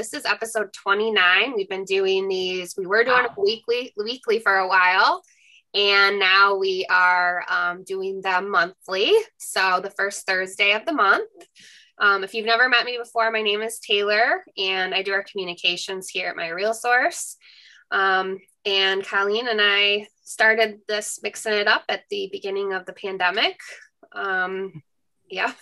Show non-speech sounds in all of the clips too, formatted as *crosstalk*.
This is episode 29. We've been doing these, we were doing wow. weekly, weekly for a while. And now we are um, doing them monthly. So the first Thursday of the month. Um, if you've never met me before, my name is Taylor and I do our communications here at MiRealSource. Um, and Colleen and I started this mixing it up at the beginning of the pandemic. Um, yeah.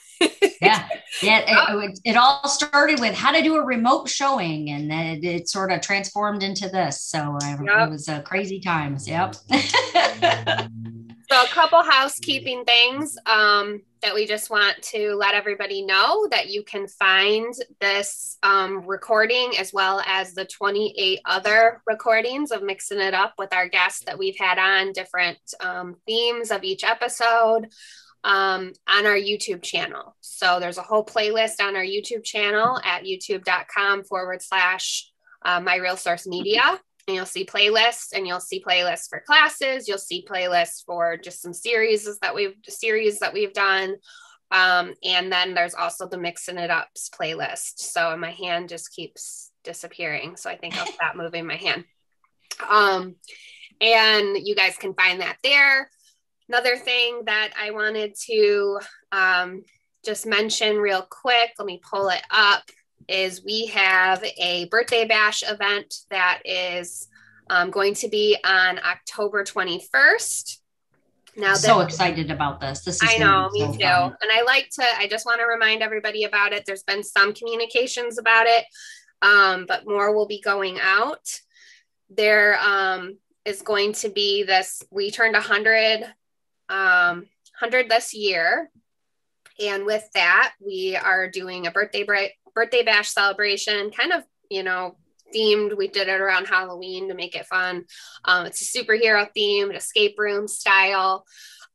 yeah. Yeah. *laughs* It, it, all started with how to do a remote showing and it, it sort of transformed into this. So uh, yep. it was uh, crazy times. Yep. *laughs* so a couple housekeeping things um, that we just want to let everybody know that you can find this um, recording as well as the 28 other recordings of mixing it up with our guests that we've had on different um, themes of each episode um, on our YouTube channel. So there's a whole playlist on our YouTube channel at youtube.com forward slash uh, MiRealSource media. And you'll see playlists and you'll see playlists for classes. You'll see playlists for just some series that we've series that we've done. Um, and then there's also the mixing it ups playlist. So my hand just keeps disappearing. So I think I'll *laughs* stop moving my hand. Um, and you guys can find that there. Another thing that I wanted to um, just mention real quick, let me pull it up, is we have a birthday bash event that is um, going to be on October 21st. Now, so excited about this. This is I know, me so too. Fun. And I like to, I just want to remind everybody about it. There's been some communications about it, um, but more will be going out. There um, is going to be this, we turned 100 um, 100 this year. And with that, we are doing a birthday break, birthday bash celebration, kind of, you know, themed. We did it around Halloween to make it fun. Um, it's a superhero themed, escape room style,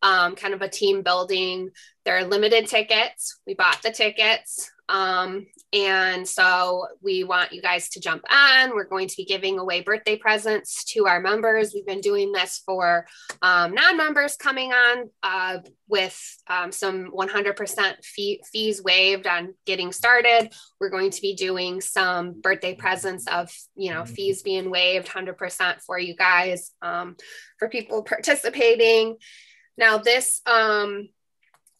um, kind of a team building. There are limited tickets. We bought the tickets. Um, and so we want you guys to jump on. We're going to be giving away birthday presents to our members. We've been doing this for um, non members coming on uh, with um, some 100% fee- fees waived on getting started. We're going to be doing some birthday presents of, you know, fees being waived 100% for you guys, um, for people participating. Now, this, um,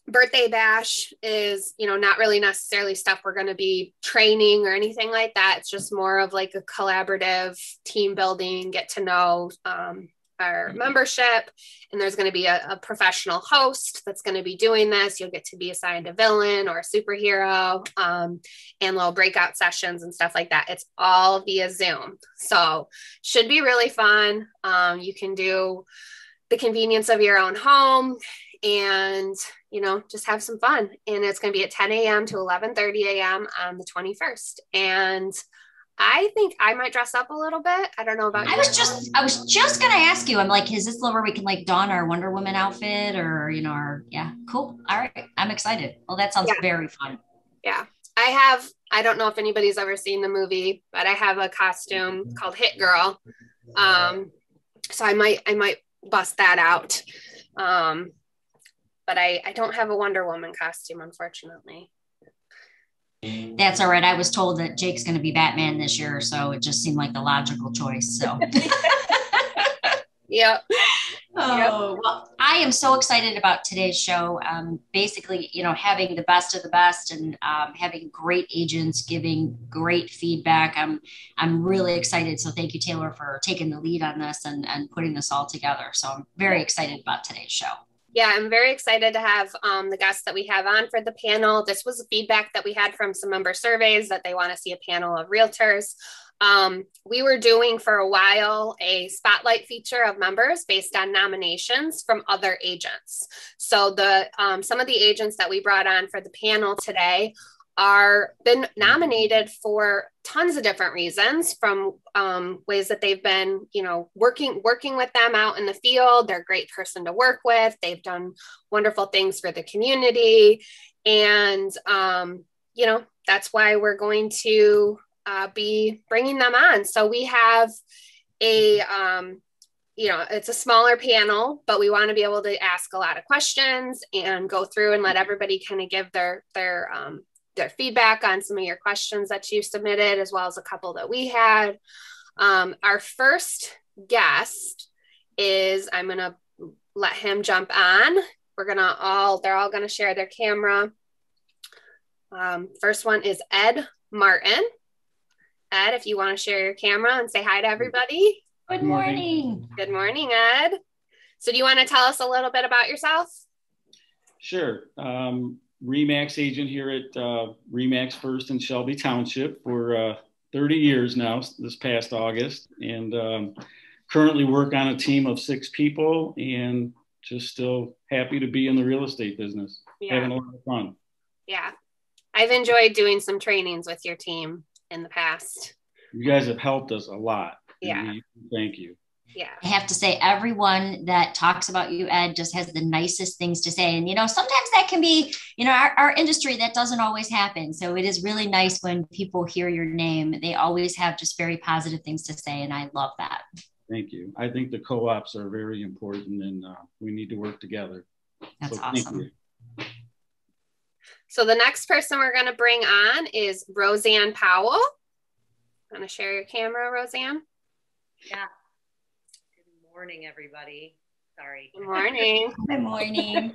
birthday bash is you know not really necessarily stuff we're going to be training or anything like that. It's just more of like a collaborative team building get to know um, our mm-hmm. membership. And there's going to be a, a professional host that's going to be doing this. You'll get to be assigned a villain or a superhero um, and little breakout sessions and stuff like that. It's all via zoom. So should be really fun. Um, you can do the convenience of your own home and you know just have some fun and it's going to be at 10 a.m to 11 30 a.m on the 21st and I think I might dress up a little bit. I don't know about I you. was just I was just gonna ask you. I'm like, is this where we can like don our Wonder Woman outfit or you know, our yeah, cool. All right. I'm excited. Well, that sounds yeah. very fun. Yeah. I have I don't know if anybody's ever seen the movie, but I have a costume called Hit Girl. Um so I might I might bust that out. Um but I, I don't have a Wonder Woman costume, unfortunately. That's all right. I was told that Jake's going to be Batman this year, so it just seemed like the logical choice. So, *laughs* yep. Oh, well, I am so excited about today's show. Um, basically, you know, having the best of the best and um, having great agents giving great feedback. I'm, I'm really excited. So thank you, Taylor, for taking the lead on this and, and putting this all together. So I'm very excited about today's show yeah, I'm very excited to have um, the guests that we have on for the panel. This was feedback that we had from some member surveys that they want to see a panel of realtors. Um, we were doing for a while a spotlight feature of members based on nominations from other agents. So the um, some of the agents that we brought on for the panel today are been nominated for tons of different reasons from um, ways that they've been you know working working with them out in the field. They're a great person to work with. They've done wonderful things for the community. And um, you know that's why we're going to uh, be bringing them on. So we have a um, you know it's a smaller panel but we want to be able to ask a lot of questions and go through and let everybody kind of give their their um, their feedback on some of your questions that you submitted, as well as a couple that we had. Um, our first guest is I'm going to let him jump on. We're going to all, they're all going to share their camera. Um, first one is Ed Martin. Ed, if you want to share your camera and say hi to everybody. Good morning. Good morning, Ed. So, do you want to tell us a little bit about yourself? Sure. Um, Remax agent here at uh, Remax First in Shelby Township for uh, 30 years now, this past August, and um, currently work on a team of six people and just still happy to be in the real estate business, yeah. having a lot of fun. Yeah. I've enjoyed doing some trainings with your team in the past. You guys have helped us a lot. Yeah. thank you yeah. I have to say everyone that talks about you ed just has the nicest things to say. And you know sometimes that can be you know our, our industry that doesn't always happen. So it is really nice when people hear your name. They always have just very positive things to say and i love that. Thank you. I think the co-ops are very important and uh, we need to work together. That's so awesome. so the next person we're going to bring on is roseanne powell. Want to share your camera roseanne? Yeah morning, everybody. Sorry. Good morning. *laughs* Good *laughs* morning.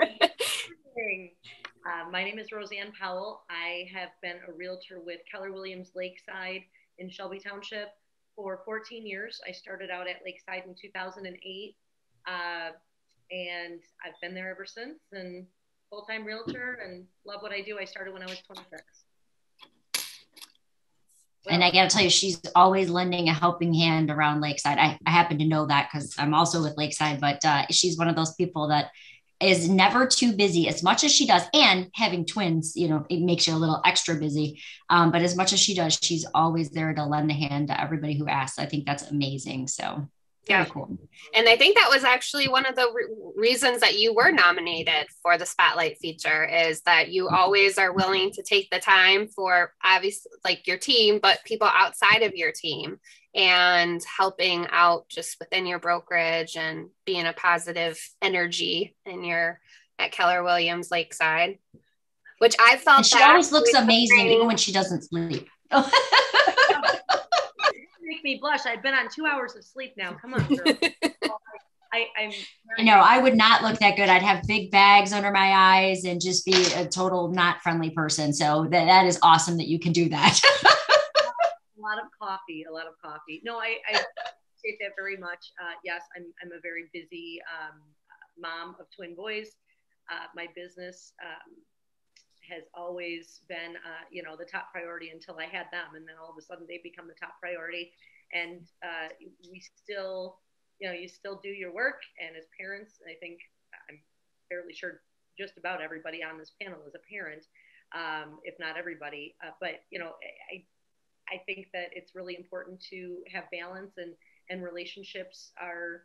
uh, my name is Roseanne Powell. I have been a realtor with Keller Williams Lakeside in Shelby Township for 14 years. I started out at Lakeside in 2008, uh, and I've been there ever since. And full time realtor and love what I do. I started when I was 26 and I got to tell you, she's always lending a helping hand around Lakeside. I, I happen to know that because I'm also with Lakeside, but uh, she's one of those people that is never too busy as much as she does. And having twins, you know, it makes you a little extra busy. Um, but as much as she does, she's always there to lend a hand to everybody who asks. I think that's amazing. So yeah. Cool. And I think that was actually one of the re- reasons that you were nominated for the spotlight feature is that you mm-hmm. always are willing to take the time for obviously like your team, but people outside of your team and helping out just within your brokerage and being a positive energy in your at Keller Williams Lakeside, which I felt and she always looks amazing even when she doesn't sleep. *laughs* make me blush. I've been on two hours of sleep now. Come on, girl. *laughs* I, I'm. You know, I would not look that good. I'd have big bags under my eyes and just be a total not friendly person. So that, that is awesome that you can do that. *laughs* a lot of coffee, a lot of coffee. No, I, I appreciate that very much. Uh, yes, I'm, I'm a very busy um, mom of twin boys. Uh, my business um, has always been, uh, you know, the top priority until I had them, and then all of a sudden they become the top priority. And uh, we still, you know, you still do your work. And as parents, I think I'm fairly sure just about everybody on this panel is a parent, um, if not everybody. Uh, but you know, I, I think that it's really important to have balance, and and relationships are,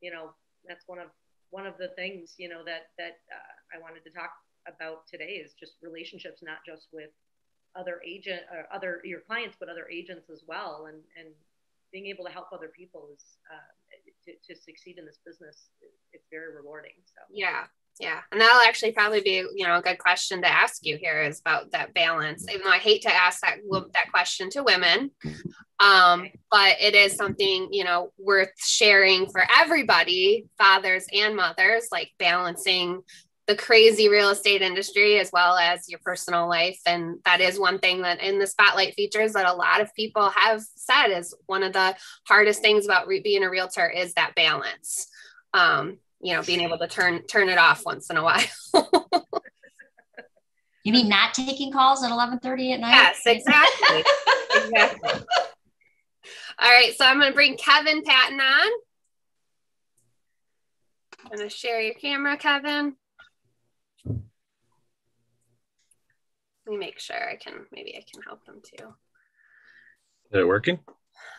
you know, that's one of one of the things you know that that uh, I wanted to talk about today is just relationships, not just with other agent or other your clients, but other agents as well, and and being able to help other people is uh, to, to succeed in this business. It's very rewarding. So yeah, yeah, and that'll actually probably be you know a good question to ask you here is about that balance. Even though I hate to ask that that question to women, um, but it is something you know worth sharing for everybody, fathers and mothers, like balancing the crazy real estate industry as well as your personal life. And that is one thing that in the spotlight features that a lot of people have said is one of the hardest things about re- being a realtor is that balance. Um, you know, being able to turn turn it off once in a while. *laughs* you mean not taking calls at 11:30 at night? Yes, exactly. exactly. All right, so I'm going to bring Kevin Patton on. I'm going to share your camera, Kevin. Let me make sure I can, maybe I can help them too. Is it working?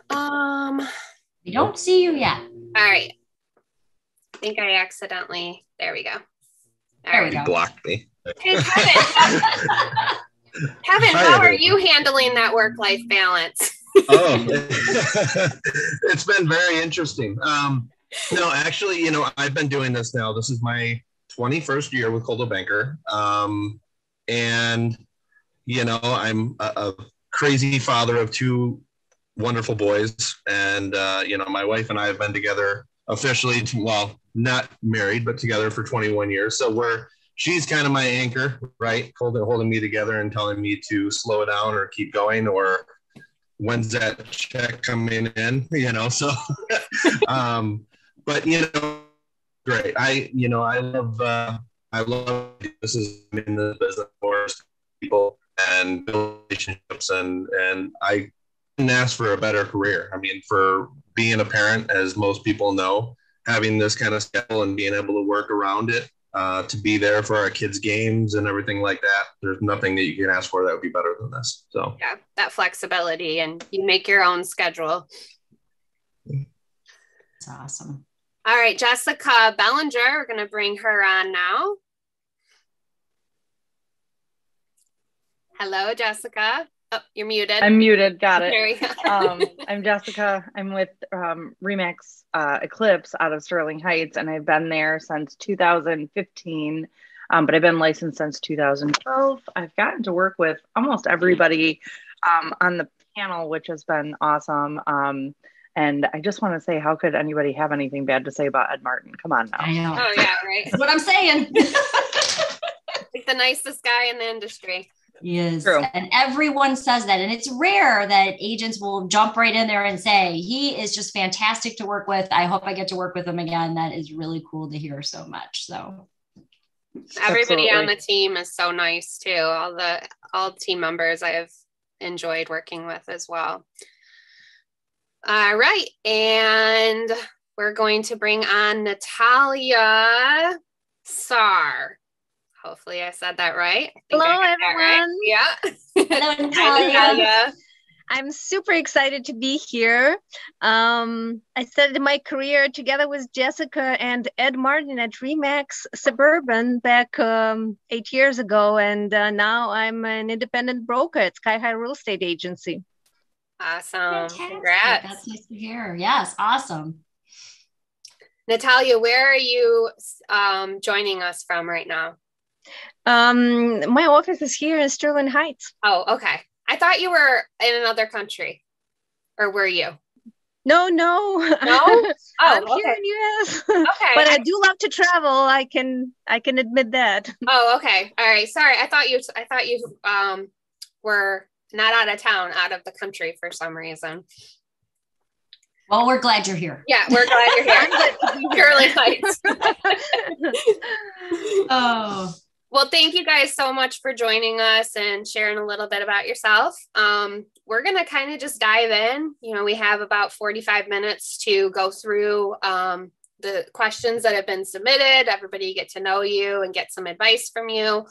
Um, we don't see you yet. All right. I think I accidentally, there we go. All there right. You blocked me. Hey, Kevin. *laughs* Kevin, Hi, how everyone. are you handling that work life balance? oh, *laughs* it's been very interesting. Um, no, actually, you know, I've been doing this now. This is my 21st year with Coldwell Banker. Um, and you know, I'm a, a crazy father of two wonderful boys, and uh, you know, my wife and I have been together officially, well, not married, but together for 21 years. So we're she's kind of my anchor, right? Holding holding me together and telling me to slow down or keep going or when's that check coming in, *laughs* you know. So *laughs* um, but you know, great. I you know, I love uh I love this is in the business for people and relationships and and I didn't ask for a better career. I mean, for being a parent, as most people know, having this kind of schedule and being able to work around it uh, to be there for our kids' games and everything like that. There's nothing that you can ask for that would be better than this. So yeah, that flexibility and you make your own schedule. It's awesome. All right, Jessica Bellinger, we're going to bring her on now. Hello, Jessica. Oh, you're muted. I'm muted. Got it. There we go. um, *laughs* I'm Jessica. I'm with um, Remax uh, Eclipse out of Sterling Heights, and I've been there since 2015. Um, but I've been licensed since 2012. I've gotten to work with almost everybody um, on the panel, which has been awesome. Um, and I just want to say, how could anybody have anything bad to say about Ed Martin? Come on now. I know. Oh yeah, right. That's what I'm saying. *laughs* like the nicest guy in the industry. He is. True. And everyone says that. And it's rare that agents will jump right in there and say, he is just fantastic to work with. I hope I get to work with him again. That is really cool to hear so much. So everybody Absolutely. on the team is so nice too. All the all team members I have enjoyed working with as well. All right. And we're going to bring on Natalia Sar. Hopefully, I said that right. Hello, everyone. Right. Yeah. Hello, *laughs* Natalia. I'm super excited to be here. Um, I started my career together with Jessica and Ed Martin at Remax Suburban back um, eight years ago, and uh, now I'm an independent broker at Sky High Real Estate Agency. Awesome. Fantastic. Congrats. That's nice to hear. Yes, awesome. Natalia, where are you um, joining us from right now? Um, my office is here in Sterling Heights. Oh, okay. I thought you were in another country, or were you? No, no. No. *laughs* Oh, I'm okay. here in US. Okay. but I do love to travel. I can I can admit that. Oh, okay. All right. Sorry. I thought you I thought you um were not out of town, out of the country for some reason. Well, we're glad you're here. Yeah, we're glad you're here. *laughs* Sterling Heights. *laughs* oh. Well, thank you guys so much for joining us and sharing a little bit about yourself. Um, we're going to kind of just dive in. You know, we have about 45 minutes to go through um, the questions that have been submitted, everybody get to know you and get some advice from you.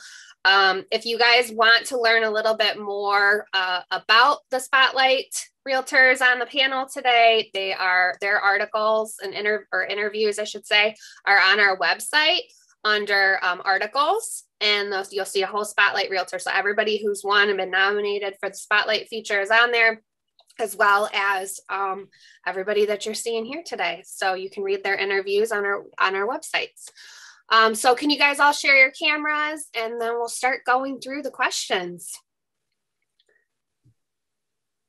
Um, if you guys want to learn a little bit more uh, about the Spotlight realtors on the panel today, they are their articles and inter- or interviews, I should say, are on our website under um, articles, and those, you'll see a whole Spotlight realtor. So everybody who's won and been nominated for the Spotlight feature is on there as well as um, everybody that you're seeing here today. So you can read their interviews on our on our websites. Um, so can you guys all share your cameras and then we'll start going through the questions.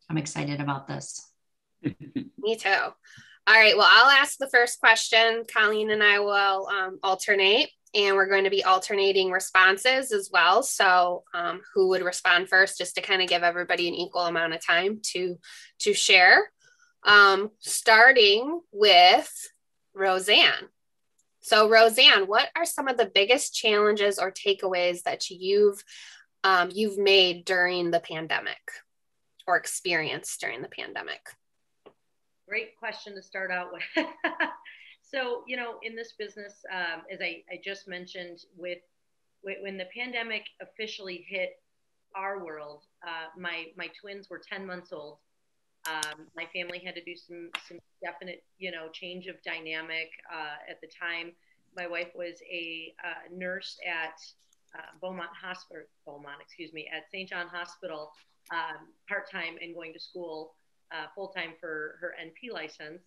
I'm excited about this. *laughs* Me too. All right, well, I'll ask the first question. Colleen and I will um, alternate and we're going to be alternating responses as well. So um, who would respond first just to kind of give everybody an equal amount of time to, to share. Um, starting with Roseanne. So, Roseanne, what are some of the biggest challenges or takeaways that you've um, you've made during the pandemic or experienced during the pandemic? Great question to start out with. *laughs* so, you know, in this business, um, as I, I just mentioned, with, when the pandemic officially hit our world, uh, my my twins were 10 months old. Um, my family had to do some some definite you know change of dynamic uh, at the time. My wife was a uh, nurse at uh, Beaumont Hospital, Beaumont, excuse me, at St. John Hospital, um, part time and going to school uh, full time for her NP license.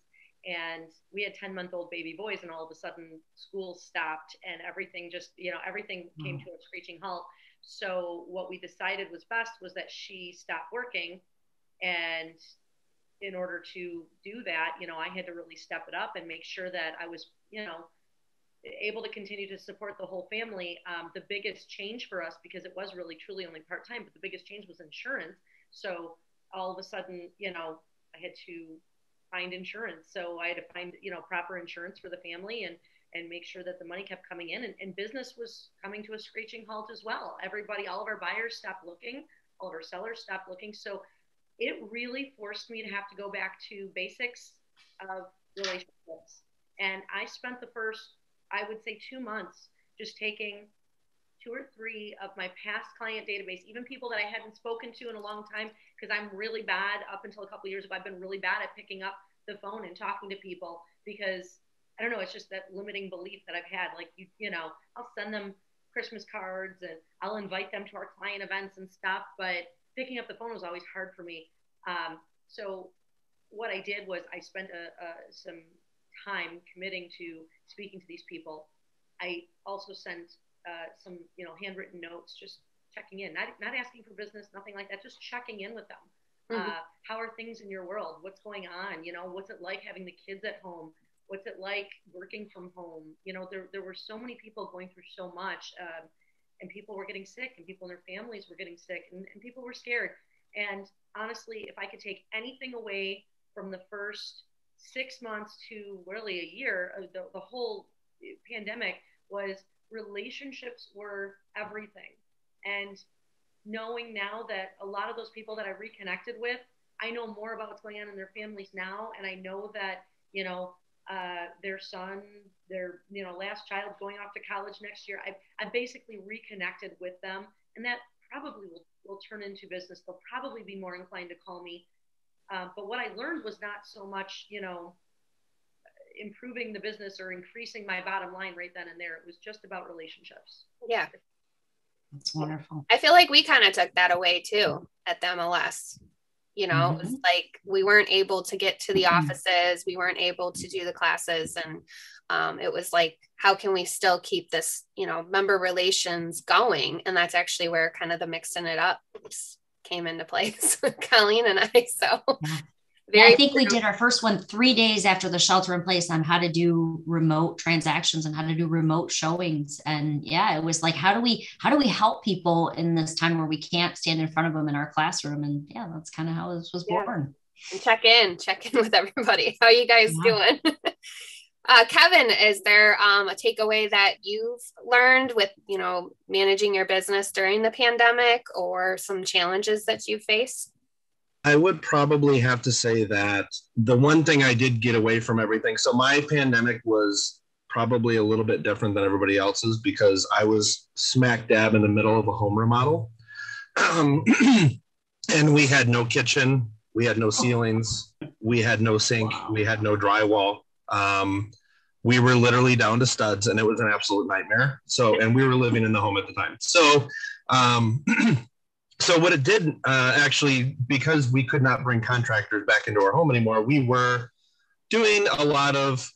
And we had 10 month old baby boys and all of a sudden school stopped and everything just you know everything came mm. to a screeching halt. So what we decided was best was that she stopped working and in order to do that you know i had to really step it up and make sure that i was you know able to continue to support the whole family. Um, the biggest change for us because it was really truly only part-time but the biggest change was insurance. So all of a sudden you know i had to find insurance. So I had to find, you know, proper insurance for the family and and make sure that the money kept coming in. And, and business was coming to a screeching halt as well. Everybody, all of our buyers stopped looking, all of our sellers stopped looking. So it really forced me to have to go back to basics of relationships. And I spent the first, I would say, two months just taking two or three of my past client database, even people that I hadn't spoken to in a long time, because I'm really bad up until a couple years ago. I've been really bad at picking up the phone and talking to people because I don't know, it's just that limiting belief that I've had. Like you, you know, I'll send them Christmas cards and I'll invite them to our client events and stuff, but picking up the phone was always hard for me. Um, so what I did was I spent a, a, some time committing to speaking to these people. I also sent uh, some, you know, handwritten notes, just checking in, not, not asking for business, nothing like that, just checking in with them. Mm-hmm. Uh, how are things in your world? What's going on? You know, what's it like having the kids at home? What's it like working from home? You know, there, there were so many people going through so much, um, and people were getting sick, and people in their families were getting sick, and, and people were scared. And honestly, if I could take anything away from the first six months to really a year, uh, the, the whole pandemic was relationships were everything. And knowing now that a lot of those people that I reconnected with, I know more about what's going on in their families now. And I know that, you know, uh, their son, their, you know, last child going off to college next year. I, I basically reconnected with them. And that probably will, will turn into business. They'll probably be more inclined to call me. Uh, but what I learned was not so much, you know, improving the business or increasing my bottom line right then and there. It was just about relationships. Yeah. That's wonderful. I feel like we kind of took that away too at the MLS. You know, mm-hmm. it was like we weren't able to get to the mm-hmm. offices, we weren't able to do the classes, and um, it was like, how can we still keep this, you know, member relations going? And that's actually where kind of the mixing it up came into place, *laughs* Colleen and I. So yeah. Very I think we did our first one three days after the shelter in place on how to do remote transactions and how to do remote showings. And yeah, it was like, how do we how do we help people in this time where we can't stand in front of them in our classroom? And yeah, that's kind of how this was yeah. born. And check in, check in *laughs* with everybody. How you guys yeah. doing? *laughs* Uh, Kevin, is there um, a takeaway that you've learned with you know managing your business during the pandemic, or some challenges that you faced? I would probably have to say that the one thing I did get away from everything. So my pandemic was probably a little bit different than everybody else's because I was smack dab in the middle of a home remodel. Um, *clears throat* and we had no kitchen, we had no ceilings, we had no sink, wow. we had no drywall. Um, we were literally down to studs and it was an absolute nightmare. So, and we were living in the home at the time. So, um, *clears throat* so what it did uh, actually because we could not bring contractors back into our home anymore we were doing a lot of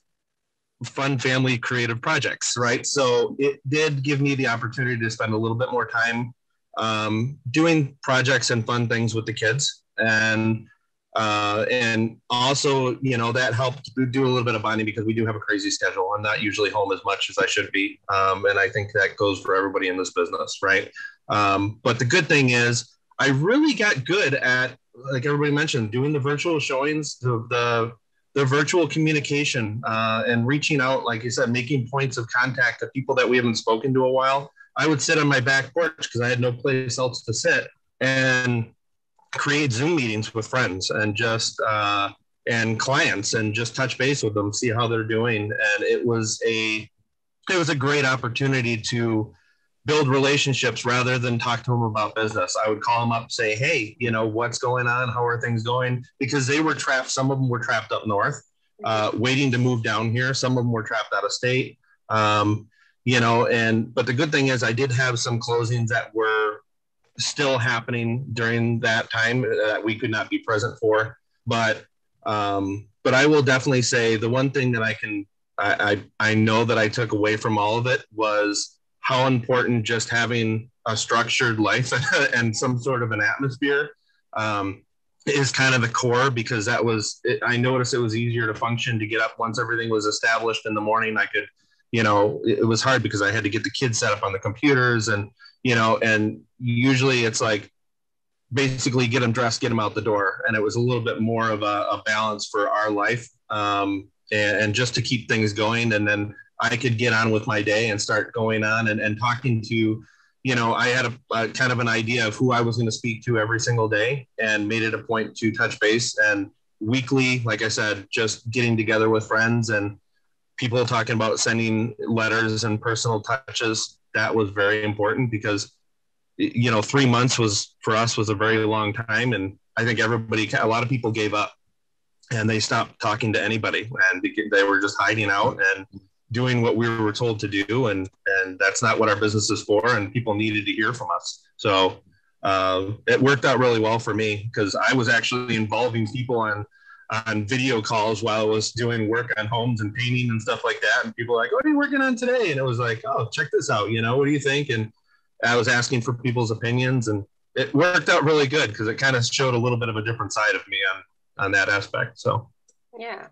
fun family creative projects right? So it did give me the opportunity to spend a little bit more time um, doing projects and fun things with the kids. And uh, and also you know that helped do a little bit of bonding because we do have a crazy schedule. I'm not usually home as much as i should be. Um, and i think that goes for everybody in this business right? Um, but the good thing is, I really got good at, like everybody mentioned, doing the virtual showings, the the, the virtual communication, uh, and reaching out, like you said, making points of contact to people that we haven't spoken to a while. I would sit on my back porch because I had no place else to sit. And create Zoom meetings with friends and just uh, and clients and just touch base with them, see how they're doing. And it was a it was a great opportunity to build relationships rather than talk to them about business. I would call them up, say, "Hey, you know, what's going on? How are things going?" Because they were trapped. Some of them were trapped up north, uh, waiting to move down here. Some of them were trapped out of state. Um, you know, and but the good thing is, I did have some closings that were still happening during that time that we could not be present for, but. Um, but I will definitely say the one thing that I can I, I I know that I took away from all of it was how important just having a structured life *laughs* and some sort of an atmosphere um, is kind of the core because that was it, I noticed it was easier to function to get up once everything was established in the morning. I could, you know, it, it was hard because I had to get the kids set up on the computers and you know, and usually it's like basically get them dressed, get them out the door, and it was a little bit more of a, a balance for our life um, and, and just to keep things going, and then I could get on with my day and start going on and, and talking to you know, I had a, a, kind of an idea of who I was going to speak to every single day and made it a point to touch base. And weekly, like I said, just getting together with friends and people talking about sending letters and personal touches. That was very important because, you know, three months was for us was a very long time. And I think everybody, a lot of people gave up and they stopped talking to anybody and they were just hiding out and doing what we were told to do. And and that's not what our business is for. And people needed to hear from us. So uh, it worked out really well for me because i was actually involving people on on video calls while i was doing work on homes and painting and stuff like that. And people were like what are you working on today? And it was like oh check this out you know what do you think? And i was asking for people's opinions and it worked out really good because it kind of showed a little bit of a different side of me on on that aspect so. Yeah.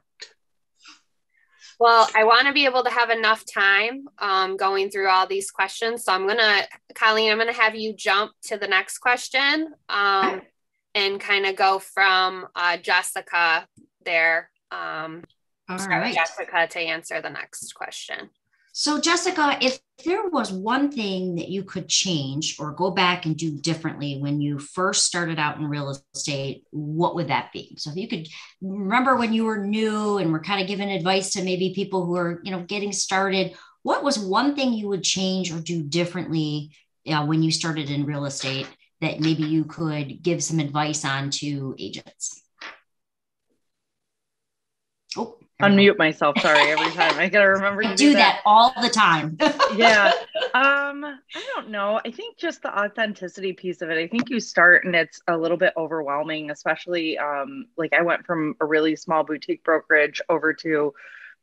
Well, I want to be able to have enough time um, going through all these questions. So I'm going to, Colleen, I'm going to have you jump to the next question. Um, and kind of go from uh, Jessica there. Um, all right. Jessica to answer the next question. So, Jessica, if there was one thing that you could change or go back and do differently when you first started out in real estate, what would that be? So, if you could remember when you were new and were kind of giving advice to maybe people who are, you know, getting started, what was one thing you would change or do differently uh, when you started in real estate that maybe you could give some advice on to agents? Oh, unmute myself. Sorry, every *laughs* time I gotta remember to do, do that. that. all the time. *laughs* yeah. Um, I don't know. I think just the authenticity piece of it. I think you start and it's a little bit overwhelming, especially um, like I went from a really small boutique brokerage over to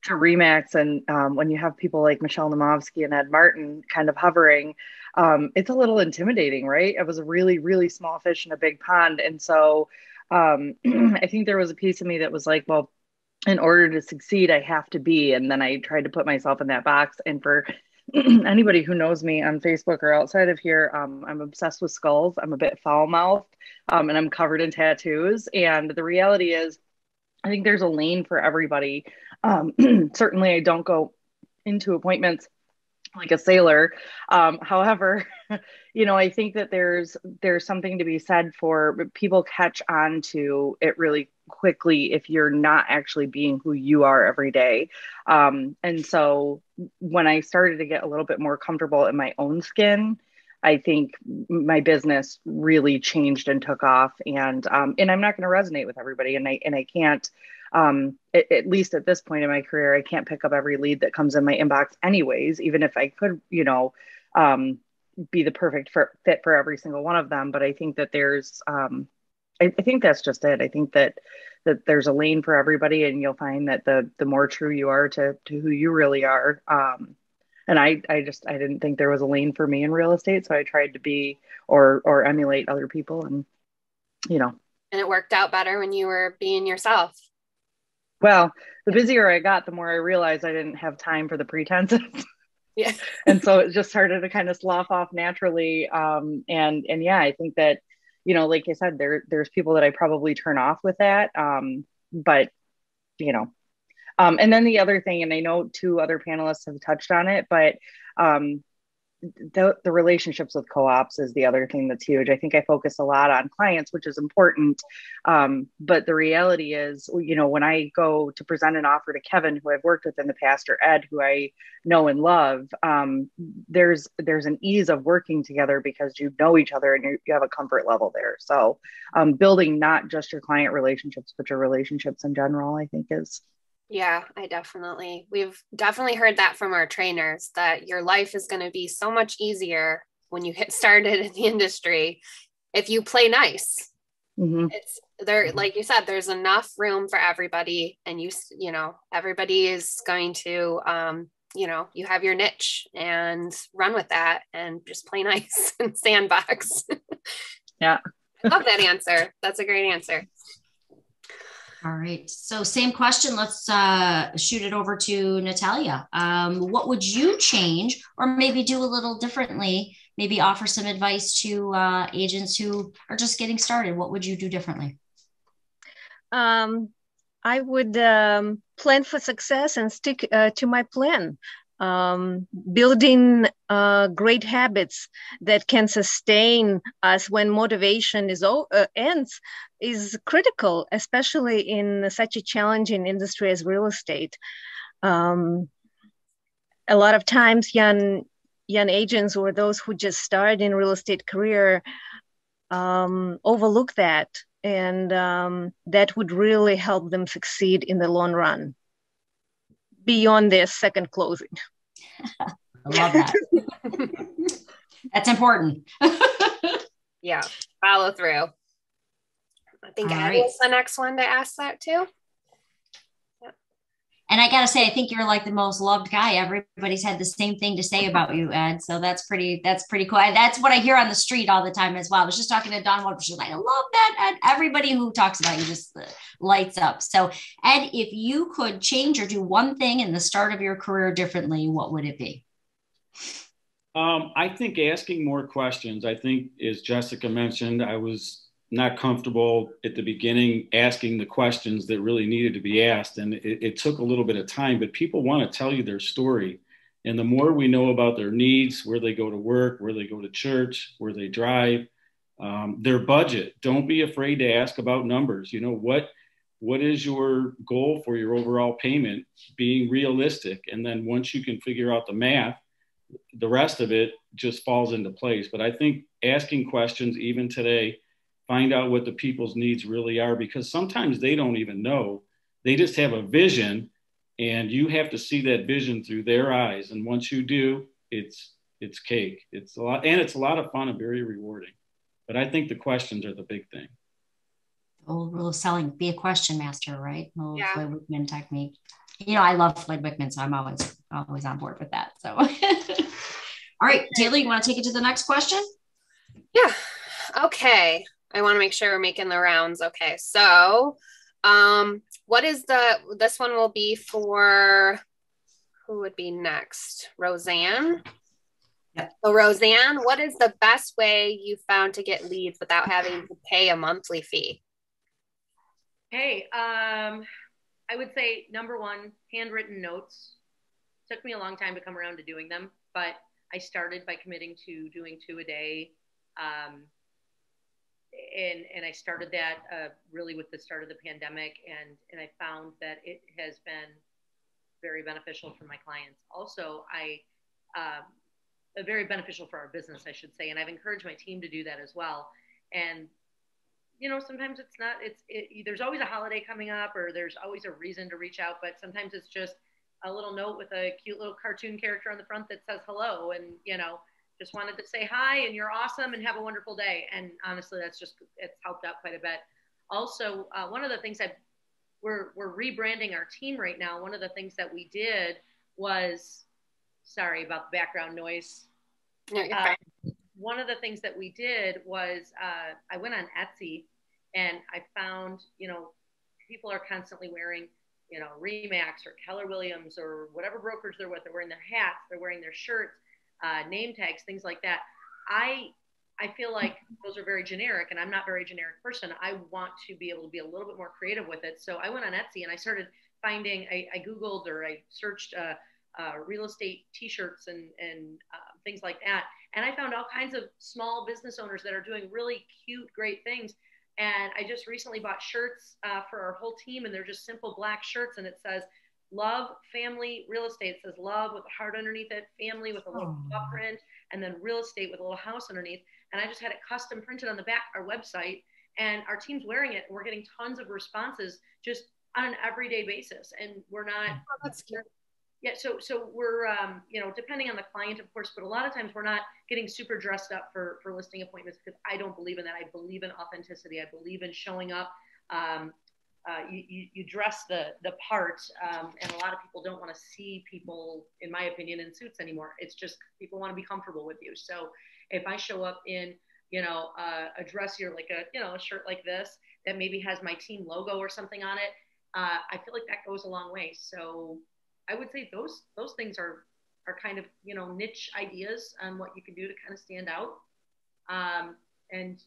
to Remax, and um, when you have people like Michelle Namovsky and Ed Martin kind of hovering, um, it's a little intimidating, right? It was a really, really small fish in a big pond, and so um, *clears throat* I think there was a piece of me that was like, well in order to succeed, I have to be. And then I tried to put myself in that box. And for *clears throat* anybody who knows me on Facebook or outside of here, um, I'm obsessed with skulls. I'm a bit foul mouthed um, and I'm covered in tattoos. And the reality is, I think there's a lane for everybody. Um, *clears throat* certainly, I don't go into appointments like a sailor. Um, however, *laughs* you know, I think that there's there's something to be said for people catch on to it really quickly if you're not actually being who you are every day. Um, and so when I started to get a little bit more comfortable in my own skin, I think my business really changed and took off. And um, and I'm not going to resonate with everybody, and I and I can't um, at, at, least at this point in my career, I can't pick up every lead that comes in my inbox, anyways, even if I could, you know, um, be the perfect for, fit for every single one of them. But I think that there's, um, I, I, think that's just it. I think that that there's a lane for everybody, and you'll find that the the more true you are to to who you really are. Um, and I, I just I didn't think there was a lane for me in real estate, so I tried to be or or emulate other people, and you know. And it worked out better when you were being yourself. Well, the busier I got, the more I realized I didn't have time for the pretenses. *laughs* yeah. and so it just started to kind of slough off naturally. Um, and and yeah, I think that, you know, like I said, there there's people that I probably turn off with that. Um, but you know, um, and then the other thing, and I know two other panelists have touched on it, but um, the, the relationships with co-ops is the other thing that's huge. I think I focus a lot on clients, which is important. Um, but the reality is, you know, when I go to present an offer to Kevin, who I've worked with in the past, or Ed, who I know and love, um, there's there's an ease of working together because you know each other and you, you have a comfort level there. So um, building not just your client relationships, but your relationships in general, I think is yeah, I definitely, we've definitely heard that from our trainers that your life is going to be so much easier when you get *laughs* started in the industry if you play nice. Mm-hmm. It's there, like you said, there's enough room for everybody, and you, you know, everybody is going to, um, you know, you have your niche and run with that, and just play *laughs* nice and sandbox. yeah, *laughs* I love that answer. That's a great answer. All right. So same question. Let's uh, shoot it over to Natalia. Um, what would you change or maybe do a little differently? Maybe offer some advice to uh, agents who are just getting started. What would you do differently? Um, I would um, plan for success and stick uh, to my plan um, building uh, great habits that can sustain us when motivation is uh, ends is critical, especially in such a challenging industry as real estate. Um, a lot of times, young young agents or those who just started in real estate career um, overlook that, and um, that would really help them succeed in the long run beyond their second closing. *laughs* I love that. *laughs* That's important. yeah, follow through. I think All Ed right. was the next one to ask that too. And I gotta say, I think you're like the most loved guy. Everybody's had the same thing to say about you, Ed. So that's pretty. That's pretty cool. That's what I hear on the street all the time as well. I was just talking to Don She's like, I love that. Ed. Everybody who talks about you just uh, lights up. So, Ed, if you could change or do one thing in the start of your career differently, what would it be? Um, I think asking more questions. I think, as Jessica mentioned, I was not comfortable at the beginning asking the questions that really needed to be asked. And it, it, took a little bit of time, but people want to tell you their story. And the more we know about their needs, where they go to work, where they go to church, where they drive, um, their budget, don't be afraid to ask about numbers. You know, what, what is your goal for your overall payment? Being realistic. And then once you can figure out the math, the rest of it just falls into place. But I think asking questions, even today, find out what the people's needs really are because sometimes they don't even know. They just have a vision and you have to see that vision through their eyes. And once you do, it's it's cake. It's a lot and it's a lot of fun and very rewarding. But I think the questions are the big thing. Old rule of selling, be a question master, right? Old yeah. Floyd Wickman technique. You know, I love Floyd Wickman, so I'm always always on board with that. So *laughs* all right, Taylor, you want to take it to the next question? Yeah. Okay. I want to make sure we're making the rounds. Okay. So, um, what is the, this one will be for, who would be next? Roseanne? Yep. So, Roseanne, what is the best way you found to get leads without having to pay a monthly fee? Hey, um, I would say number one, handwritten notes. Took me a long time to come around to doing them, but I started by committing to doing two a day. Um, and and I started that uh, really with the start of the pandemic, and and I found that it has been very beneficial for my clients. Also, I um, very beneficial for our business, I should say, and I've encouraged my team to do that as well. And you know, sometimes it's not. It's it, there's always a holiday coming up, or there's always a reason to reach out, but sometimes it's just a little note with a cute little cartoon character on the front that says hello, and you know just wanted to say hi and you're awesome and have a wonderful day. And honestly, that's just, it's helped out quite a bit. Also, uh, one of the things that we're, we're rebranding our team right now. One of the things that we did was, sorry about the background noise. No, you're uh, fine. One of the things that we did was uh, I went on Etsy and I found, you know, people are constantly wearing, you know, Remax or Keller Williams or whatever brokers they're with. They're wearing their hats, they're wearing their shirts uh, name tags, things like that. I I feel like those are very generic, and I'm not very generic person. I want to be able to be a little bit more creative with it. So I went on Etsy and I started finding. I, I googled or I searched uh, uh, real estate T-shirts and and uh, things like that, and I found all kinds of small business owners that are doing really cute, great things. And I just recently bought shirts uh, for our whole team, and they're just simple black shirts, and it says love family real estate. It says love with a heart underneath it, family with a little paw print, and then real estate with a little house underneath. And I just had it custom printed on the back our website, and our team's wearing it, and we're getting tons of responses just on an everyday basis. And we're not. Oh, that's cute. yeah, so so we're um, you know depending on the client, of course, but a lot of times we're not getting super dressed up for for listing appointments because I don't believe in that. I believe in authenticity. I believe in showing up. Um, uh, you, you, you, dress the the part, um, and a lot of people don't want to see people, in my opinion, in suits anymore. It's just people want to be comfortable with you. So if I show up in you know uh, a dress here like a you know a shirt like this that maybe has my team logo or something on it, uh, I feel like that goes a long way. So I would say those those things are are kind of you know niche ideas on what you can do to kind of stand out. Um, and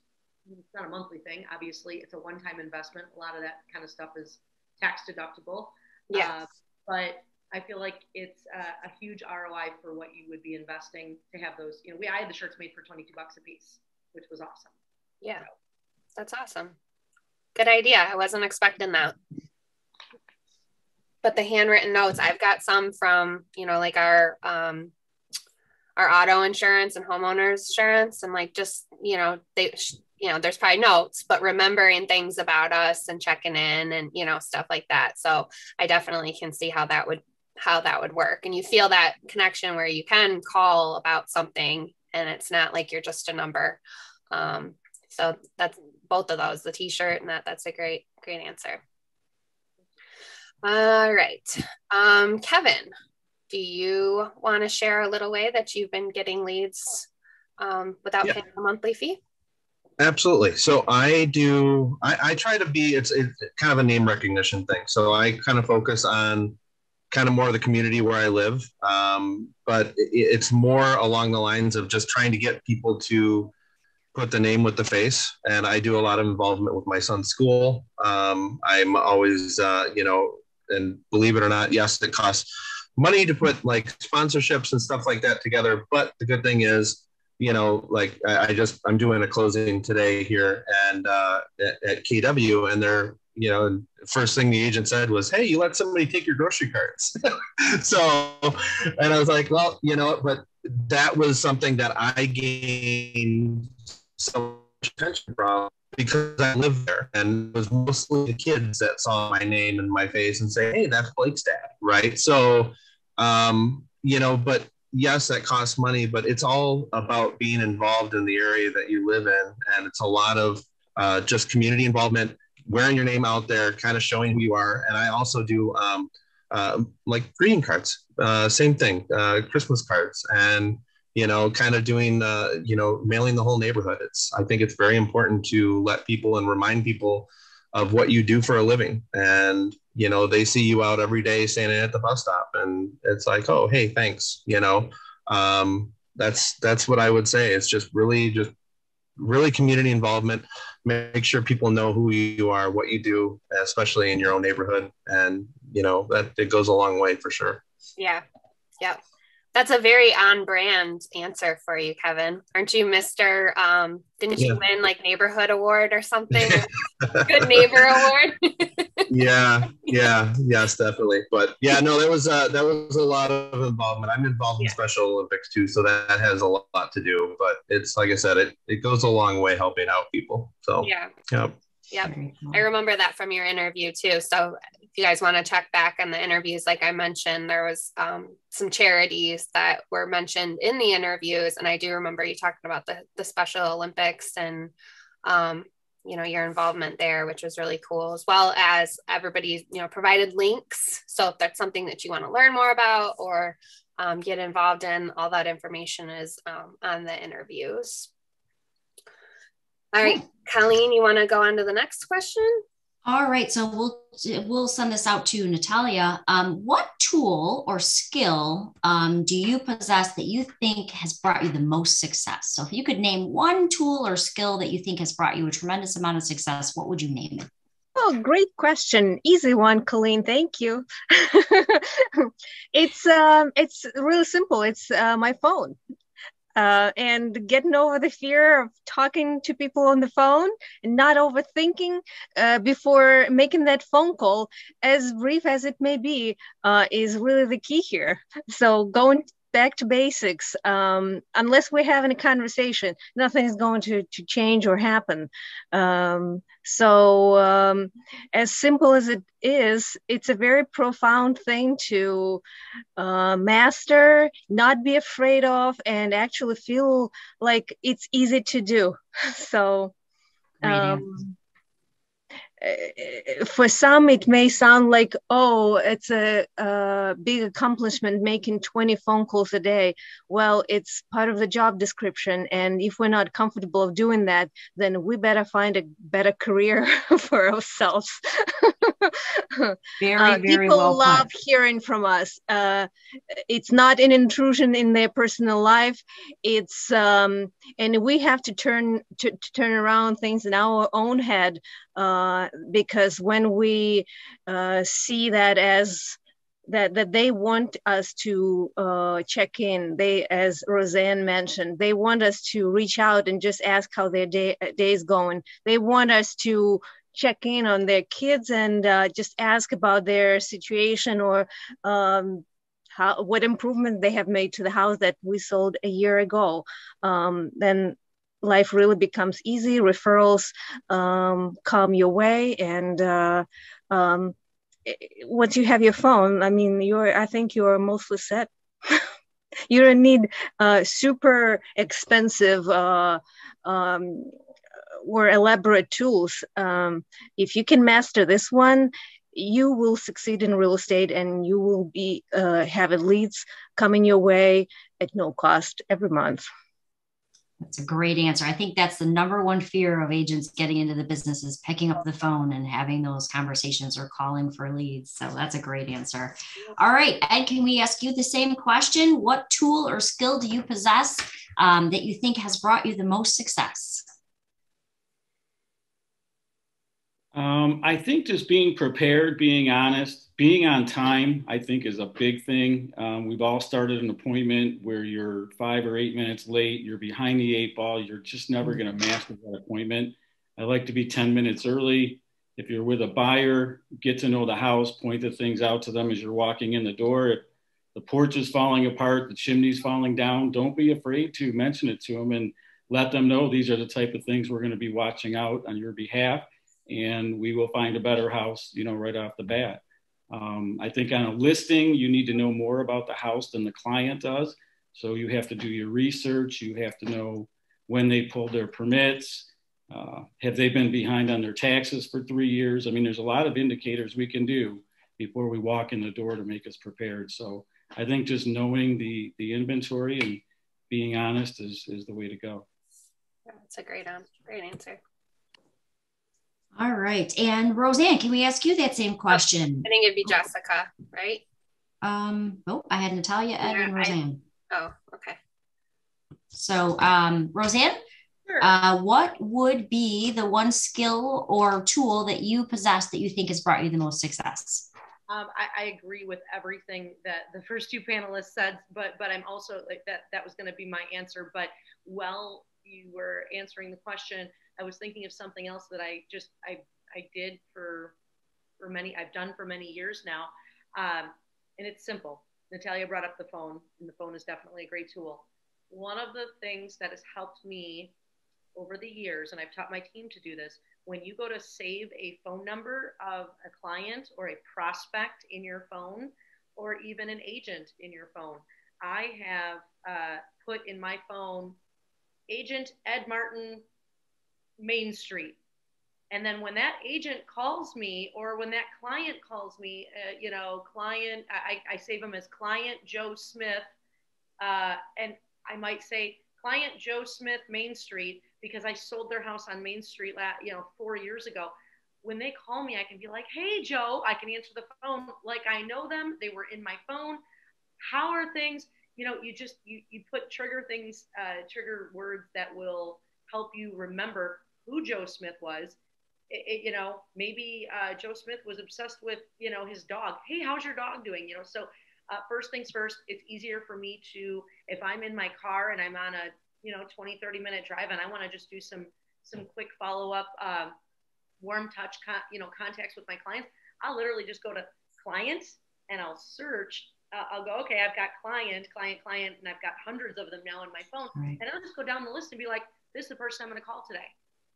it's not a monthly thing. Obviously, it's a one-time investment. A lot of that kind of stuff is tax deductible. Yeah. Uh, but I feel like it's a, a, huge ROI for what you would be investing to have those. You know, we I had the shirts made for 22 bucks a piece, which was awesome. Yeah, so. that's awesome. Good idea. I wasn't expecting that but the handwritten notes i've got some from you know like our um our auto insurance and homeowners insurance and like just you know they you know there's probably notes but remembering things about us and checking in and you know stuff like that so i definitely can see how that would how that would work and you feel that connection where you can call about something and it's not like you're just a number um, so that's both of those the t-shirt and that that's a great great answer all right. Um, Kevin, do you want to share a little way that you've been getting leads um, without yeah. paying a monthly fee? Absolutely. So I do, I, I try to be, it's, it's kind of a name recognition thing. So I kind of focus on kind of more of the community where I live. Um, but it, it's more along the lines of just trying to get people to put the name with the face. And I do a lot of involvement with my son's school. Um, I'm always, uh, you know, and believe it or not, yes, it costs money to put like sponsorships and stuff like that together. But the good thing is, you know, like I, I just I'm doing a closing today here and uh, at, at KW, and they're you know, first thing the agent said was, "Hey, you let somebody take your grocery carts." *laughs* so, and I was like, "Well, you know," but that was something that I gained so much attention from because I lived there and it was mostly the kids that saw my name and my face and say, Hey, that's Blake's dad. Right. So, um, you know, but yes, that costs money, but it's all about being involved in the area that you live in. And it's a lot of uh, just community involvement, wearing your name out there, kind of showing who you are. And I also do um, uh, like greeting cards, uh, same thing, uh, Christmas cards. And you know, kind of doing, uh, you know, mailing the whole neighborhood. It's, I think it's very important to let people and remind people of what you do for a living. And, you know, they see you out every day standing at the bus stop and it's like, oh, hey, thanks. You know, um, that's, that's what I would say. It's just really, just really community involvement. Make sure people know who you are, what you do, especially in your own neighborhood. And, you know, that it goes a long way for sure. Yeah. Yeah. That's a very on brand answer for you, Kevin. Aren't you Mr. Um, didn't you win like neighborhood award or something? *laughs* Good neighbor award. *laughs* yeah, yeah, yes, definitely. But yeah, no, that was uh, that was a lot of involvement. I'm involved in yeah. Special Olympics too, so that has a lot to do. But it's like I said, it it goes a long way helping out people. So yeah, yeah. Yep. I remember that from your interview too. So if you guys want to check back on the interviews, like I mentioned, there was um, some charities that were mentioned in the interviews. And I do remember you talking about the, the Special Olympics and, um, you know, your involvement there, which was really cool, as well as everybody, you know, provided links. So if that's something that you want to learn more about or um, get involved in, all that information is um, on the interviews. All right, Colleen, you want to go on to the next question? All right, so we'll we'll send this out to Natalia. Um, what tool or skill um, do you possess that you think has brought you the most success? So, if you could name one tool or skill that you think has brought you a tremendous amount of success, what would you name it? Oh, great question. Easy one, Colleen. Thank you. *laughs* it's um, it's really simple. It's uh, my phone uh, and getting over the fear of talking to people on the phone and not overthinking uh, before making that phone call, as brief as it may be, uh, is really the key here. So going back to basics. Um, unless we're having a conversation, nothing is going to, to change or happen. Um, so, um, as simple as it is, it's a very profound thing to uh, master, not be afraid of, and actually feel like it's easy to do. *laughs* So, um, for some it may sound like oh it's a, a, big accomplishment making 20 phone calls a day. Well it's part of the job description and if we're not comfortable of doing that then we better find a better career *laughs* for ourselves. *laughs* Very, uh, very people well love hearing from us. Uh, it's not an intrusion in their personal life. It's um, and we have to turn to, to turn around things in our own head uh, because when we uh, see that as that that they want us to uh, check in they as roseanne mentioned they want us to reach out and just ask how their day day is going. They want us to check in on their kids and uh, just ask about their situation or um, how what improvement they have made to the house that we sold a year ago. Um, then life really becomes easy. Referrals um, come your way, and uh, um, once you have your phone, I mean, you're. I think you're mostly set. *laughs* you don't need uh, super expensive uh, um, or elaborate tools. Um, if you can master this one, you will succeed in real estate, and you will be uh, have leads coming your way at no cost every month. That's a great answer. I think that's the number one fear of agents getting into the business is picking up the phone and having those conversations or calling for leads. So that's a great answer. All right. Ed, can we ask you the same question? What tool or skill do you possess um, that you think has brought you the most success? Um, I think just being prepared, being honest, being on time, I think is a big thing. Um, we've all started an appointment where you're five or eight minutes late, you're behind the eight ball, you're just never going to master that appointment. I like to be 10 minutes early. If you're with a buyer, get to know the house, point the things out to them as you're walking in the door. If the porch is falling apart, the chimney's falling down, don't be afraid to mention it to them and let them know these are the type of things we're going to be watching out on your behalf and we will find a better house, you know, right off the bat. Um, I think on a listing, you need to know more about the house than the client does. So you have to do your research. You have to know when they pulled their permits. Uh, have they been behind on their taxes for three years? I mean, there's a lot of indicators we can do before we walk in the door to make us prepared. So I think just knowing the the inventory and being honest is is the way to go. That's a great, um, great answer. All right. And Roseanne, can we ask you that same question? I think it'd be Jessica, right? Um, oh, I had Natalia, Ed, yeah, and Roseanne. I, oh, okay. So, um, Roseanne, sure. uh, what would be the one skill or tool that you possess that you think has brought you the most success? Um, I, I, agree with everything that the first two panelists said, but but I'm also like that. That was going to be my answer. But while you were answering the question, I was thinking of something else that I just I I did for for many I've done for many years now, um, and it's simple. Natalia brought up the phone, and the phone is definitely a great tool. One of the things that has helped me over the years, and I've taught my team to do this, when you go to save a phone number of a client or a prospect in your phone, or even an agent in your phone, I have uh, put in my phone agent Ed Martin Main Street. And then when that agent calls me or when that client calls me, uh, you know, client, I, I save them as client Joe Smith. Uh, and I might say client Joe Smith Main Street because I sold their house on Main Street, you know, four years ago. When they call me, I can be like, hey, Joe, I can answer the phone like I know them. They were in my phone. How are things? You know, you just, you, you put trigger things, uh, trigger words that will help you remember who Joe Smith was. It, it, you know, maybe uh, Joe Smith was obsessed with, you know, his dog. Hey, how's your dog doing? You know, so uh, first things first, it's easier for me to, if I'm in my car and I'm on a, you know, 20, 30 minute drive and I want to just do some, some quick follow up, uh, warm touch, con- you know, contacts with my clients, I'll literally just go to clients and I'll search uh, I'll go, okay, I've got client, client, client, and I've got hundreds of them now on my phone. Right. And I'll just go down the list and be like, this is the person I'm going to call today.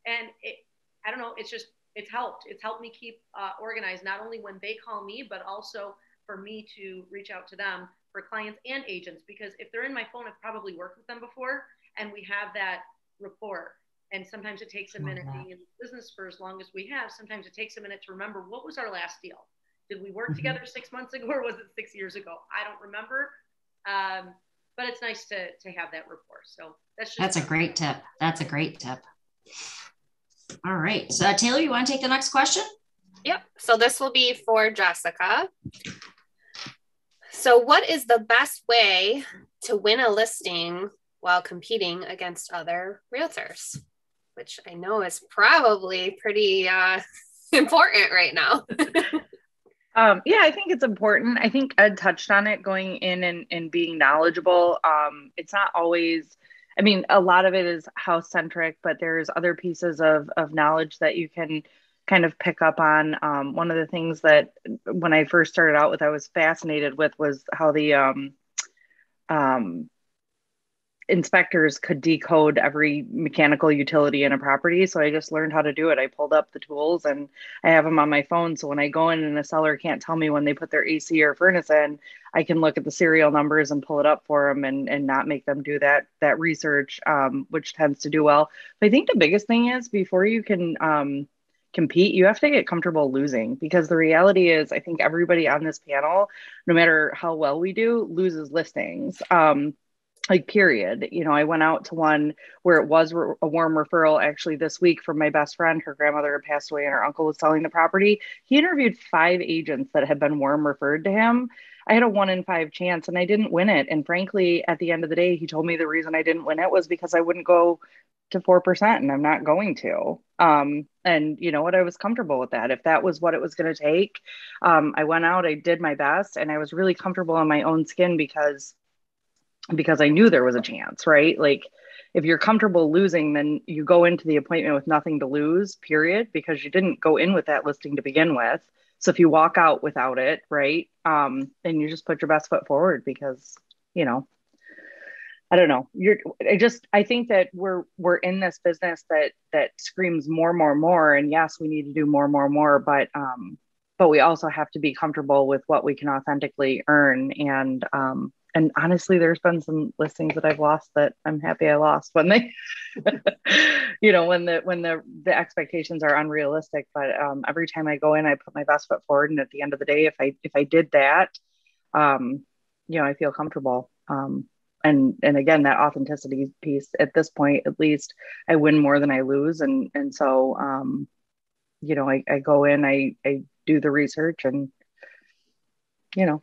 And it, I don't know, it's just, it's helped. It's helped me keep uh, organized, not only when they call me, but also for me to reach out to them for clients and agents. Because if they're in my phone, I've probably worked with them before and we have that rapport. And sometimes it takes a minute being in business for as long as we have. Sometimes it takes a minute to remember what was our last deal did we work mm-hmm. together six months ago or was it six years ago? I don't remember. Um, but it's nice to, to have that rapport. So that's just. That's a great tip. That's a great tip. All right. So, uh, Taylor, you want to take the next question? Yep. So this will be for Jessica. So, what is the best way to win a listing while competing against other realtors? Which I know is probably pretty uh, *laughs* important right now. *laughs* Um, yeah, I think it's important. I think Ed touched on it going in and, and being knowledgeable. Um, it's not always, I mean, a lot of it is house centric, but there's other pieces of, of knowledge that you can kind of pick up on. Um, one of the things that when I first started out with, I was fascinated with was how the, um, um, inspectors could decode every mechanical utility in a property. So I just learned how to do it. I pulled up the tools and I have them on my phone. So when I go in and a seller can't tell me when they put their AC or furnace in, I can look at the serial numbers and pull it up for them and, and not make them do that that research, um, which tends to do well. But I think the biggest thing is before you can um, compete, you have to get comfortable losing because the reality is, I think everybody on this panel, no matter how well we do, loses listings. Um, like period. You know i went out to one where it was a warm referral actually this week from my best friend. Her grandmother had passed away and her uncle was selling the property. He interviewed five agents that had been warm referred to him. I had a one in five chance and i didn't win it. And frankly at the end of the day he told me the reason i didn't win it was because i wouldn't go to 4% and i'm not going to. Um, and you know what? I was comfortable with that. If that was what it was going to take um, i went out i did my best and i was really comfortable in my own skin because because I knew there was a chance, right? Like if you're comfortable losing, then you go into the appointment with nothing to lose, period, because you didn't go in with that listing to begin with. So if you walk out without it, right, um, then you just put your best foot forward because, you know, I don't know. You're I just I think that we're we're in this business that that screams more, more, more. And yes, we need to do more, more, more, but um, but we also have to be comfortable with what we can authentically earn and um and honestly there's been some listings that i've lost that i'm happy i lost when they *laughs* you know when the when the the expectations are unrealistic but um, every time i go in i put my best foot forward and at the end of the day if i if i did that um you know i feel comfortable. Um and and again that authenticity piece at this point at least i win more than i lose and and so um you know i, I go in i i do the research and you know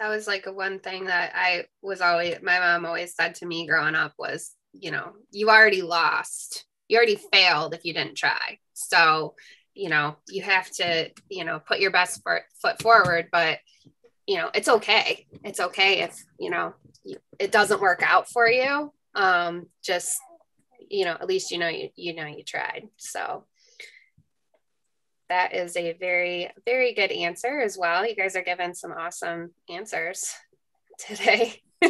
that was like a one thing that I was always my mom always said to me growing up was, you know, you already lost. You already failed if you didn't try. So, you know, you have to, you know, put your best foot, forward, but you know, it's okay. It's okay if, you know, it doesn't work out for you. Um just you know, at least you know you you know you tried. So that is a very, very good answer as well. You guys are giving some awesome answers *laughs* today. *laughs*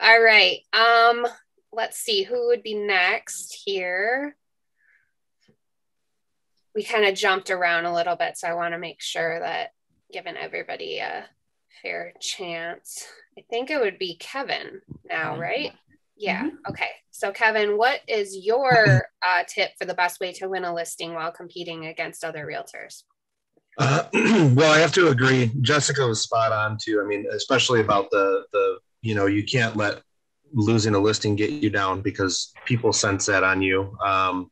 All right. Um, let's see who would be next here. We kind of jumped around a little bit, so I want to make sure that giving everybody a fair chance. I think it would be Kevin now, right? Yeah. Mm-hmm. Okay. So, Kevin, what is your *laughs* uh, tip for the best way to win a listing while competing against other realtors? Uh, *clears throat* well, I have to agree. Jessica was spot on too. I mean, especially about the the you know you can't let losing a listing get you down because people sense that on you. Um,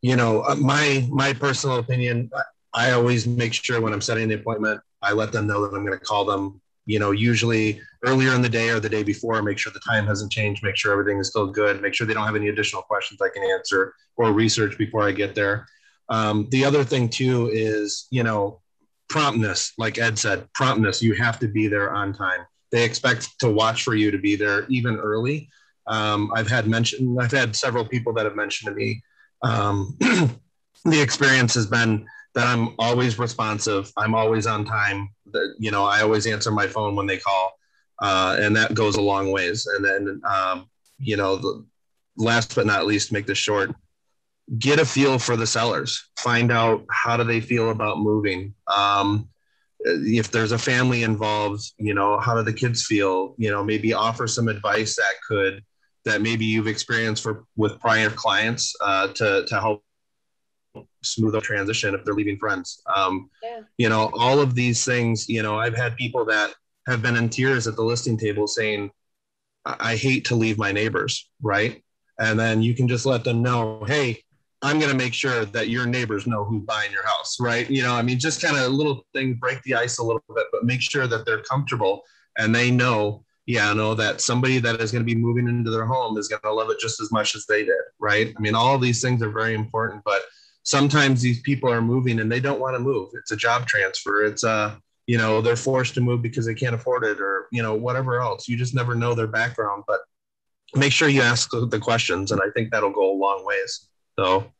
you know, uh, my my personal opinion, I always make sure when I'm setting the appointment, I let them know that I'm going to call them you know, usually earlier in the day or the day before, make sure the time hasn't changed, make sure everything is still good, make sure they don't have any additional questions I can answer or research before I get there. Um, the other thing too is, you know, promptness, like Ed said, promptness, you have to be there on time. They expect to watch for you to be there even early. Um, I've had mentioned, I've had several people that have mentioned to me, um, *clears throat* the experience has been that I'm always responsive. I'm always on time. That you know, I always answer my phone when they call, uh, and that goes a long ways. And then, um, you know, the, last but not least, make this short. Get a feel for the sellers. Find out how do they feel about moving. Um, if there's a family involved, you know, how do the kids feel? You know, maybe offer some advice that could that maybe you've experienced for with prior clients uh, to to help smooth transition if they're leaving friends. Um, yeah. You know, all of these things. You know, I've had people that have been in tears at the listing table saying, "I hate to leave my neighbors," right? And then you can just let them know, "Hey, I'm going to make sure that your neighbors know who's buying your house," right? You know, I mean, just kind of a little things break the ice a little bit, but make sure that they're comfortable and they know yeah, I know that somebody that is going to be moving into their home is going to love it just as much as they did, right? I mean, all of these things are very important, but sometimes these people are moving and they don't want to move. It's a job transfer. It's a, uh, you know, they're forced to move because they can't afford it or, you know, whatever else. You just never know their background, but make sure you ask the questions. And I think that'll go a long ways. So,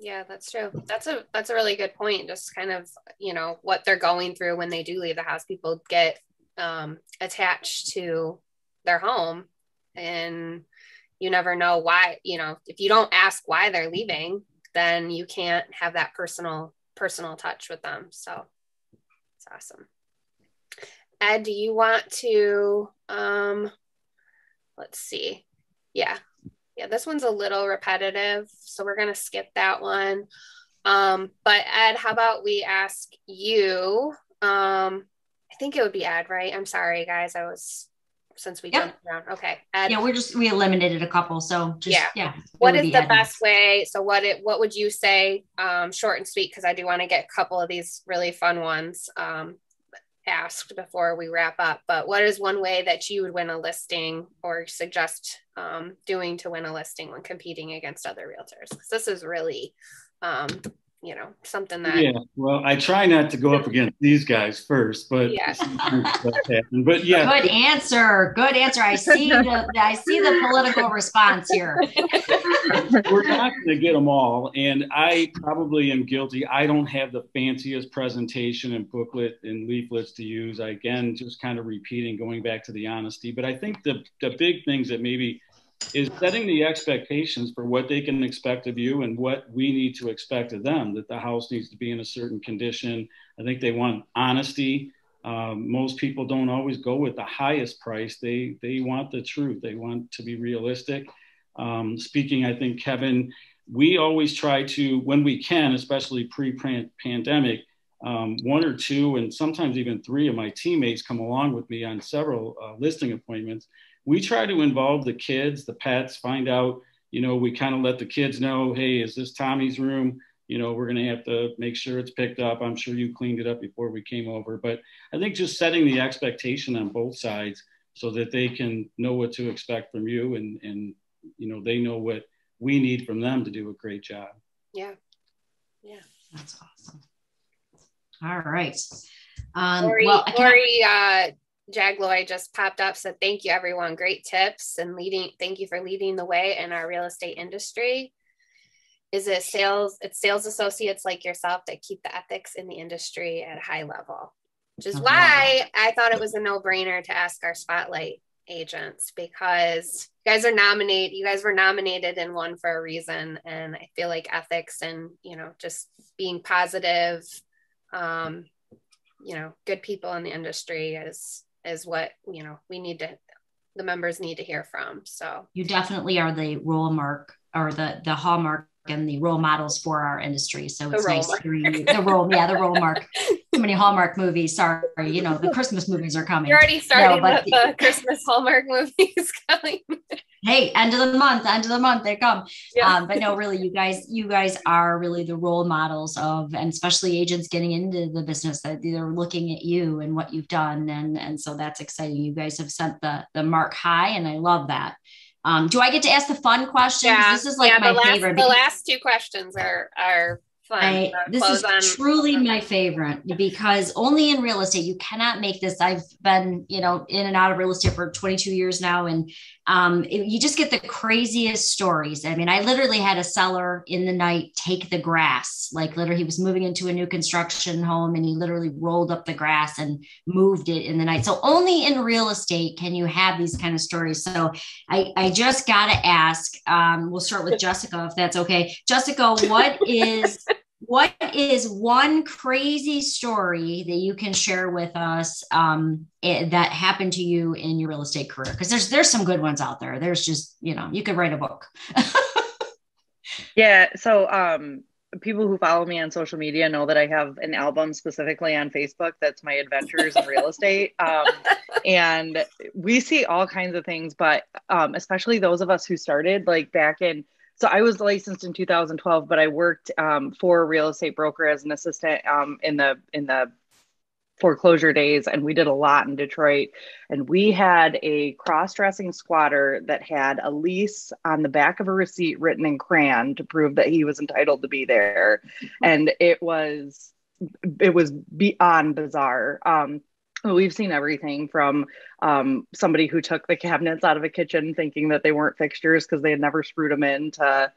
yeah, that's true. That's a that's a really good point. Just kind of, you know, what they're going through when they do leave the house. People get um, attached to their home and you never know why you know if you don't ask why they're leaving then you can't have that personal personal touch with them so it's awesome ed do you want to um let's see yeah yeah this one's a little repetitive so we're going to skip that one um but ed how about we ask you um I think it would be Ed, right? I'm sorry, guys. I was since we yep. jumped around. Okay. Yeah, we're just we eliminated a couple. So just, yeah. yeah what is the best way? So what it what would you say? Um, short and sweet, because I do want to get a couple of these really fun ones um, asked before we wrap up. But what is one way that you would win a listing or suggest um, doing to win a listing when competing against other realtors? Because this is really um, you know something that yeah well i try not to go up against these guys first but yeah. but yeah. Good answer good answer. I see the i see the political response here. *laughs* We're not going to get them all and i probably am guilty. I don't have the fanciest presentation and booklet and leaflets to use. I, again just kind of repeating going back to the honesty. But i think the the big things that maybe is setting the expectations for what they can expect of you and what we need to expect of them that the house needs to be in a certain condition. I think they want honesty. Um, most people don't always go with the highest price. They they want the truth. They want to be realistic. Um, speaking i think kevin we always try to when we can especially pre-pandemic um, one or two and sometimes even three of my teammates come along with me on several uh, listing appointments we try to involve the kids, the pets, find out, you know, we kind of let the kids know, hey, is this Tommy's room? You know, we're going to have to make sure it's picked up. I'm sure you cleaned it up before we came over. But I think just setting the expectation on both sides so that they can know what to expect from you and, and you know, they know what we need from them to do a great job. Yeah. Yeah. That's awesome. All right. Um, Lori, well, Lori uh, Jagloy just popped up, said, Thank you, everyone. Great tips and leading. Thank you for leading the way in our real estate industry. Is it sales? It's sales associates like yourself that keep the ethics in the industry at a high level, which is why I thought it was a no brainer to ask our spotlight agents because you guys are nominated you guys were nominated and won for a reason and i feel like ethics and you know just being positive um you know good people in the industry is is what you know we need to the members need to hear from so you definitely are the role mark or the the hallmark and the role models for our industry. So it's nice mark. hearing you, the role, yeah, the role mark. Too many Hallmark movies. Sorry, you know the Christmas movies are coming. You're already starting no, with the, the Christmas Hallmark movies *laughs* coming. Hey, end of the month, end of the month, they come. Yeah. Um, but no, really, you guys, you guys are really the role models of, and especially agents getting into the business that they're looking at you and what you've done, and and so that's exciting. You guys have sent the the mark high, and I love that. Um, do I get to ask the fun questions? Yeah, this is like yeah, my last, favorite. The last two questions are are fun. I, this is on, truly my favorite because only in real estate you cannot make this. I've been, you know, in and out of real estate for 22 years now, and um, it, you just get the craziest stories. I mean, I literally had a seller in the night take the grass, like literally, he was moving into a new construction home and he literally rolled up the grass and moved it in the night. So, only in real estate can you have these kind of stories. So, I, I just got to ask um, we'll start with *laughs* Jessica, if that's okay. Jessica, what *laughs* is what is one crazy story that you can share with us um, it, that happened to you in your real estate career? Because there's there's some good ones out there. There's just you know you could write a book. *laughs* yeah. So um, people who follow me on social media know that I have an album specifically on Facebook that's my adventures in real estate. *laughs* Um, and we see all kinds of things, but um, especially those of us who started like back in so I was licensed in 2012, but I worked um, for a real estate broker as an assistant um, in the in the foreclosure days, and we did a lot in Detroit. And we had a cross-dressing squatter that had a lease on the back of a receipt written in crayon to prove that he was entitled to be there, and it was it was beyond bizarre. Um, we've seen everything from um, somebody who took the cabinets out of a kitchen thinking that they weren't fixtures because they had never screwed them in to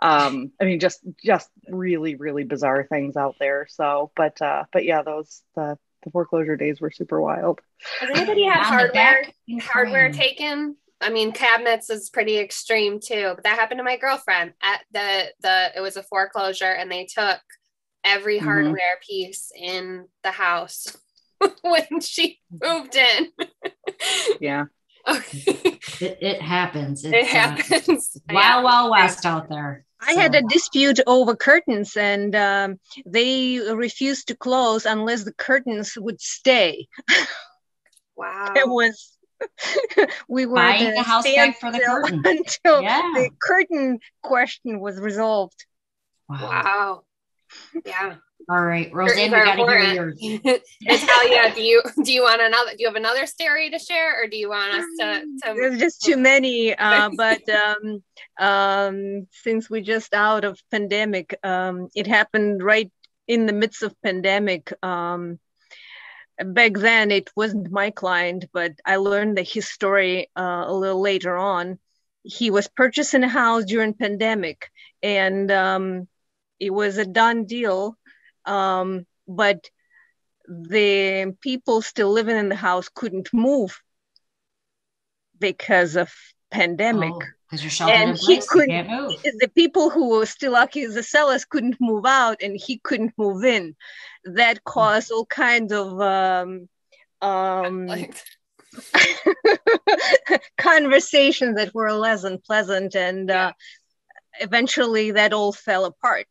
um, i mean just just really really bizarre things out there. So but uh but yeah those the the foreclosure days were super wild. Has anybody had hardware hardware taken? I mean, cabinets is pretty extreme too, but that happened to my girlfriend at the the it was a foreclosure and they took every mm-hmm. hardware piece in the house *laughs* when she moved in. *laughs* yeah. Okay. It, it happens. It's, it happens. Uh, *laughs* wild, wild west out there. I so. had a dispute over curtains, and um, they refused to close unless the curtains would stay. Wow. it was. we were buying the house back for the curtain until yeah. the curtain question was resolved. Wow. wow. Yeah. All right, Roseanne, we got to hear yours. *laughs* Natalia, do you do you want another? Do you have another story to share, or do you want us to? to... There's just too many, uh, *laughs* but um, um, since we're just out of pandemic, um, it happened right in the midst of pandemic. Um, back then, it wasn't my client, but I learned the his story uh, a little later on. He was purchasing a house during pandemic, and um, it was a done deal um, but the people still living in the house couldn't move because of pandemic. Oh, and he couldn't. The people who were still lucky, the sellers couldn't move out, and he couldn't move in. That hmm. caused all kinds of um, um, *laughs* *laughs* conversations that were less than pleasant, and yeah. uh, eventually that all fell apart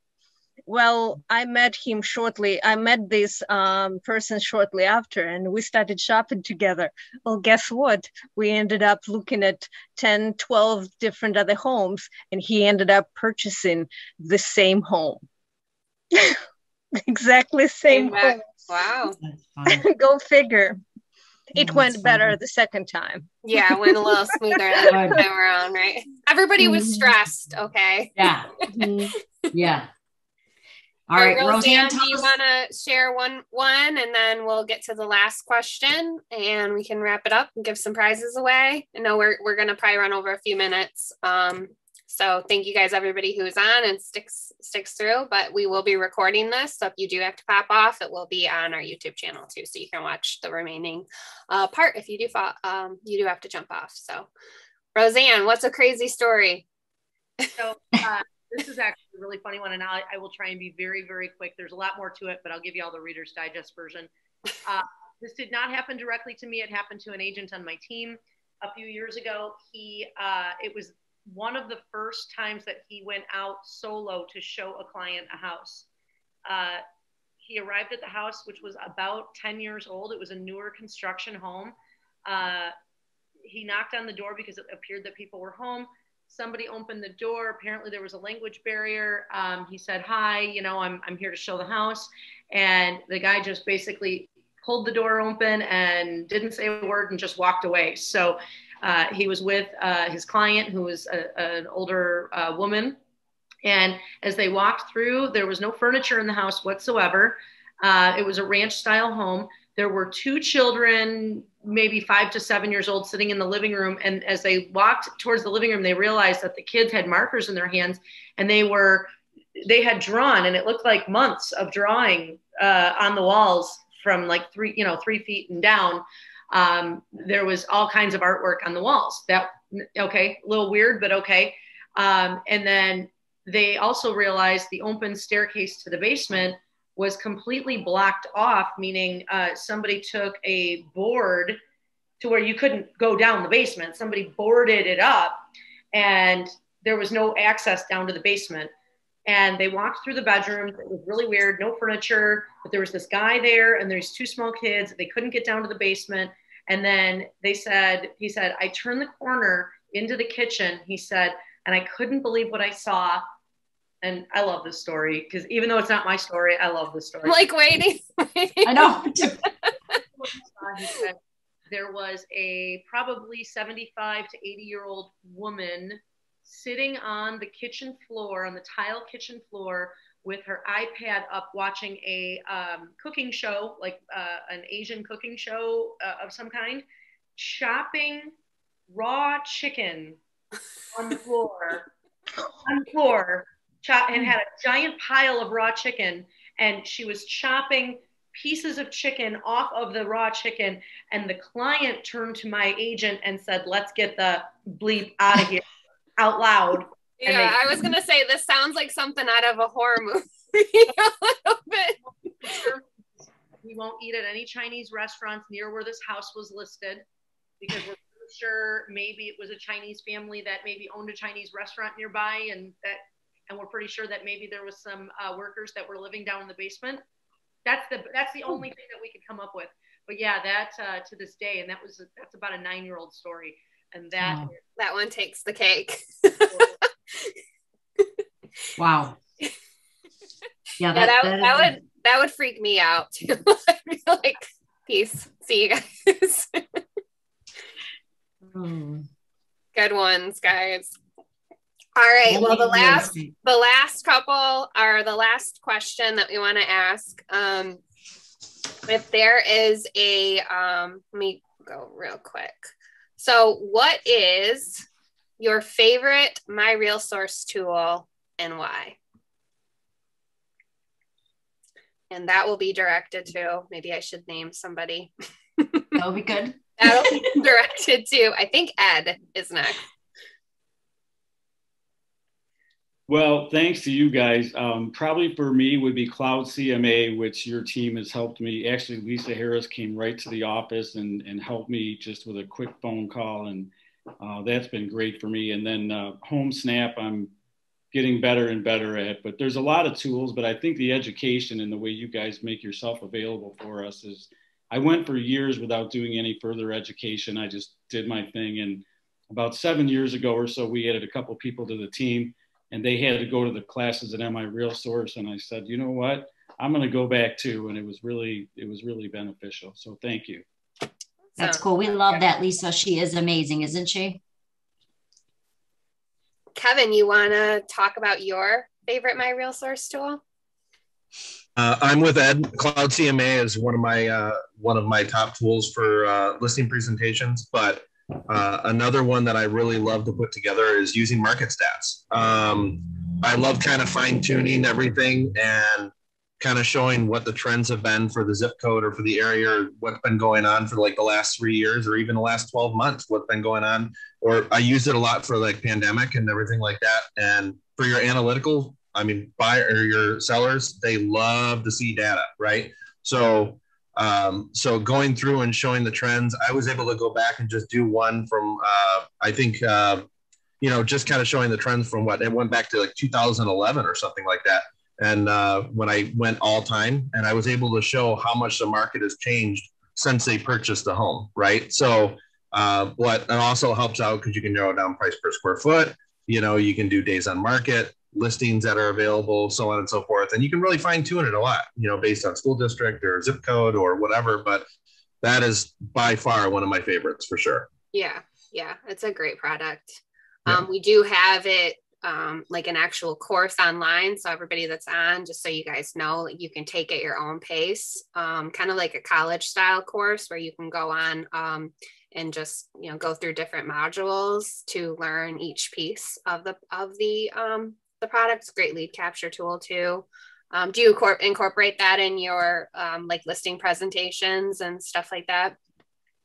well i met him shortly i met this um, person shortly after and we started shopping together well guess what we ended up looking at 10 12 different other homes and he ended up purchasing the same home *laughs* exactly same home wow *laughs* go figure it went better the second time. Yeah, it went a little *laughs* smoother the time around, right? Everybody was mm-hmm. stressed. Okay. Yeah. Mm-hmm. Yeah. All right, Roseanne, do you want to share one one, and then we'll get to the last question, and we can wrap it up and give some prizes away. I know we're we're gonna probably run over a few minutes. Um, so thank you guys, everybody who's on and sticks sticks through. But we will be recording this, so if you do have to pop off, it will be on our YouTube channel too, so you can watch the remaining uh, part if you do fall, um, you do have to jump off. So, Roseanne, what's a crazy story? So. Uh, this is actually a really funny one, and I, I, will try and be very, very quick. There's a lot more to it, but I'll give you all the Reader's Digest version. Uh, this did not happen directly to me. It happened to an agent on my team a few years ago. He, uh, it was one of the first times that he went out solo to show a client a house. Uh, he arrived at the house, which was about 10 years old. It was a newer construction home. Uh, he knocked on the door because it appeared that people were home somebody opened the door. Apparently, there was a language barrier. Um, he said, Hi, you know, I'm, I'm here to show the house. And the guy just basically pulled the door open and didn't say a word and just walked away. So uh, he was with uh, his client, who was a, an older uh, woman. And as they walked through, there was no furniture in the house whatsoever. Uh, it was a ranch style home. There were two children, maybe five to seven years old sitting in the living room. And as they walked towards the living room, they realized that the kids had markers in their hands and they were, they had drawn and it looked like months of drawing uh, on the walls from like three, you know, three feet and down. Um, there was all kinds of artwork on the walls that, okay, a little weird, but okay. Um, and then they also realized the open staircase to the basement was completely blocked off, meaning uh, somebody took a board to where you couldn't go down the basement. Somebody boarded it up and there was no access down to the basement. And they walked through the bedrooms. It was really weird, no furniture, but there was this guy there and there's two small kids. They couldn't get down to the basement. And then they said, he said, I turned the corner into the kitchen. He said, and I couldn't believe what I saw and I love this story because even though it's not my story, I love this story. I'm like waiting. *laughs* I know. *laughs* there was a probably 75 to 80 year old woman sitting on the kitchen floor, on the tile kitchen floor, with her iPad up watching a um, cooking show, like uh, an Asian cooking show uh, of some kind, chopping raw chicken on the floor, *laughs* on the floor chop and mm. had a giant pile of raw chicken and she was chopping pieces of chicken off of the raw chicken and the client turned to my agent and said let's get the bleep out of here *laughs* out loud. Yeah they, i was gonna say this sounds like something out of a horror *laughs* movie *laughs* a little bit. We won't eat at any chinese restaurants near where this house was listed because we're sure maybe it was a chinese family that maybe owned a chinese restaurant nearby and that and we're pretty sure that maybe there was some uh, workers that were living down in the basement. That's the that's the only thing that we could come up with. But yeah, that uh, to this day, and that was that's about a nine year old story, and that wow. that one takes the cake. wow. Yeah, that, yeah, that, that, that would that would freak me out too. *laughs* I feel like peace. See you guys. mm. Good ones, guys. All right. Well, the last the last couple are the last question that we want to ask. Um, if there is a um, let me go real quick. So, what is your favorite MiRealSource tool and why? And that will be directed to maybe I should name somebody. *laughs* That'll be good. That'll be *laughs* directed to I think Ed is next. Well, thanks to you guys. Um, probably for me would be Cloud CMA, which your team has helped me. Actually, Lisa Harris came right to the office and, and helped me just with a quick phone call. And uh, that's been great for me. And then uh, HomeSnap, I'm getting better and better at. But there's a lot of tools, but I think the education and the way you guys make yourself available for us is I went for years without doing any further education. I just did my thing. And about seven years ago or so, we added a couple people to the team and they had to go to the classes at MiRealSource. And I said, you know what? I'm going to go back too. And it was really, it was really beneficial. So thank you. That's cool. We love that, Lisa. She is amazing, isn't she? Kevin, you want to talk about your favorite MiRealSource tool? Uh, I'm with Ed. Cloud CMA is one of my uh, one of my top tools for uh, listing presentations, but uh, another one that I really love to put together is using market stats. Um, I love kind of fine tuning everything and kind of showing what the trends have been for the zip code or for the area or what's been going on for like the last three years or even the last 12 months, what's been going on. Or I use it a lot for like pandemic and everything like that. And for your analytical, I mean, buyer or your sellers, they love to see data, right? So um, so going through and showing the trends, I was able to go back and just do one from, uh, I think, uh, you know, just kind of showing the trends from what it went back to like 2011 or something like that. And uh, when I went all time, and I was able to show how much the market has changed since they purchased the home, right? So, uh, what it also helps out because you can narrow down price per square foot. You know, you can do days on market listings that are available, so on and so forth. And you can really fine tune it a lot, you know, based on school district or zip code or whatever. But that is by far one of my favorites for sure. Yeah. Yeah. It's a great product. Yeah. Um, we do have it um, like an actual course online. So everybody that's on, just so you guys know, you can take at your own pace, um, kind of like a college style course where you can go on um, and just you know go through different modules to learn each piece of the of the um, the product. great lead capture tool too. Um, do you incorporate that in your um, like listing presentations and stuff like that?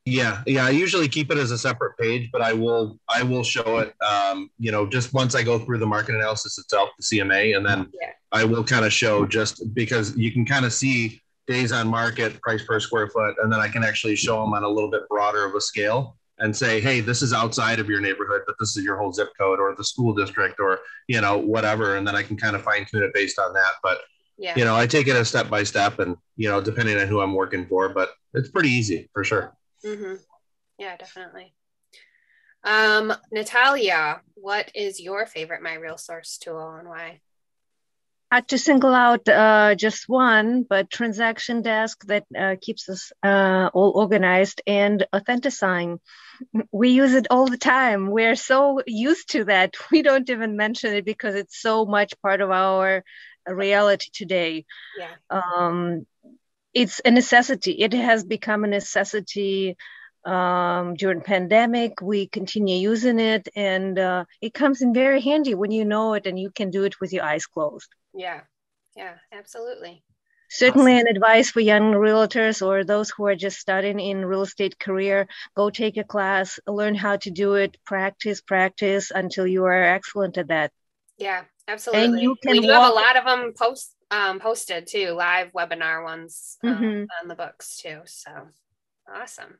Yeah, yeah. I usually keep it as a separate page, but I will I will show it. Um, you know, just once I go through the market analysis itself, the CMA, and then yeah. I will kind of show just because you can kind of see days on market, price per square foot, and then I can actually show them on a little bit broader of a scale and say, hey, this is outside of your neighborhood, but this is your whole zip code or the school district or you know whatever, and then I can kind of fine tune it based on that. But yeah. you know, I take it a step by step, and you know, depending on who I'm working for, but it's pretty easy for sure. Mm-hmm. Yeah, definitely. Um, Natalia, what is your favorite MiRealSource tool and why? Had to single out uh, just one, but transaction desk that uh, keeps us uh, all organized and authenticizing. We use it all the time. We're so used to that. *laughs* We don't even mention it because it's so much part of our reality today. Yeah. Um, it's a necessity. It has become a necessity um, during pandemic. We continue using it, and uh, it comes in very handy when you know it and you can do it with your eyes closed. Yeah, yeah, absolutely. Certainly, awesome. an advice for young realtors or those who are just starting in real estate career: go take a class, learn how to do it, practice, practice until you are excellent at that. Yeah, absolutely. And you can we do walk- have a lot of them post um, posted too, live webinar ones um, mm-hmm. on the books too. So awesome.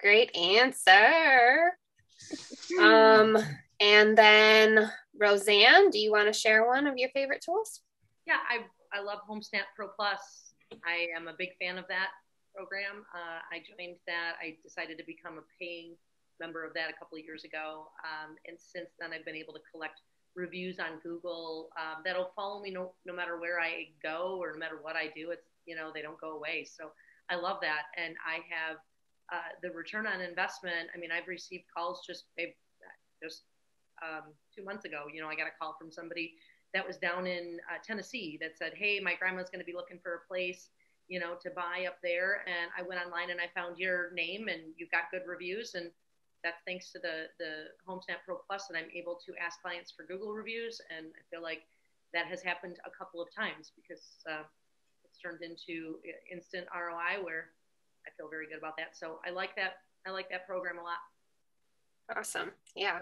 Great answer. *laughs* um, and then Roseanne, do you want to share one of your favorite tools? Yeah, I, I love HomeSnap Pro Plus. I am a big fan of that program. Uh, I joined that. I decided to become a paying member of that a couple of years ago. Um, and since then, I've been able to collect reviews on Google um, that'll follow me no, no matter where I go or no matter what I do. It's, you know, they don't go away. So I love that. And I have uh, the return on investment. I mean, I've received calls just, just um, two months ago, you know, I got a call from somebody that was down in uh, Tennessee that said, Hey, my grandma's going to be looking for a place, you know, to buy up there. And I went online and I found your name and you've got good reviews. And that's thanks to the the HomeSnap Pro Plus that I'm able to ask clients for Google reviews, and I feel like that has happened a couple of times because uh, it's turned into instant ROI where I feel very good about that. So I like that. I like that program a lot. Awesome. Yeah.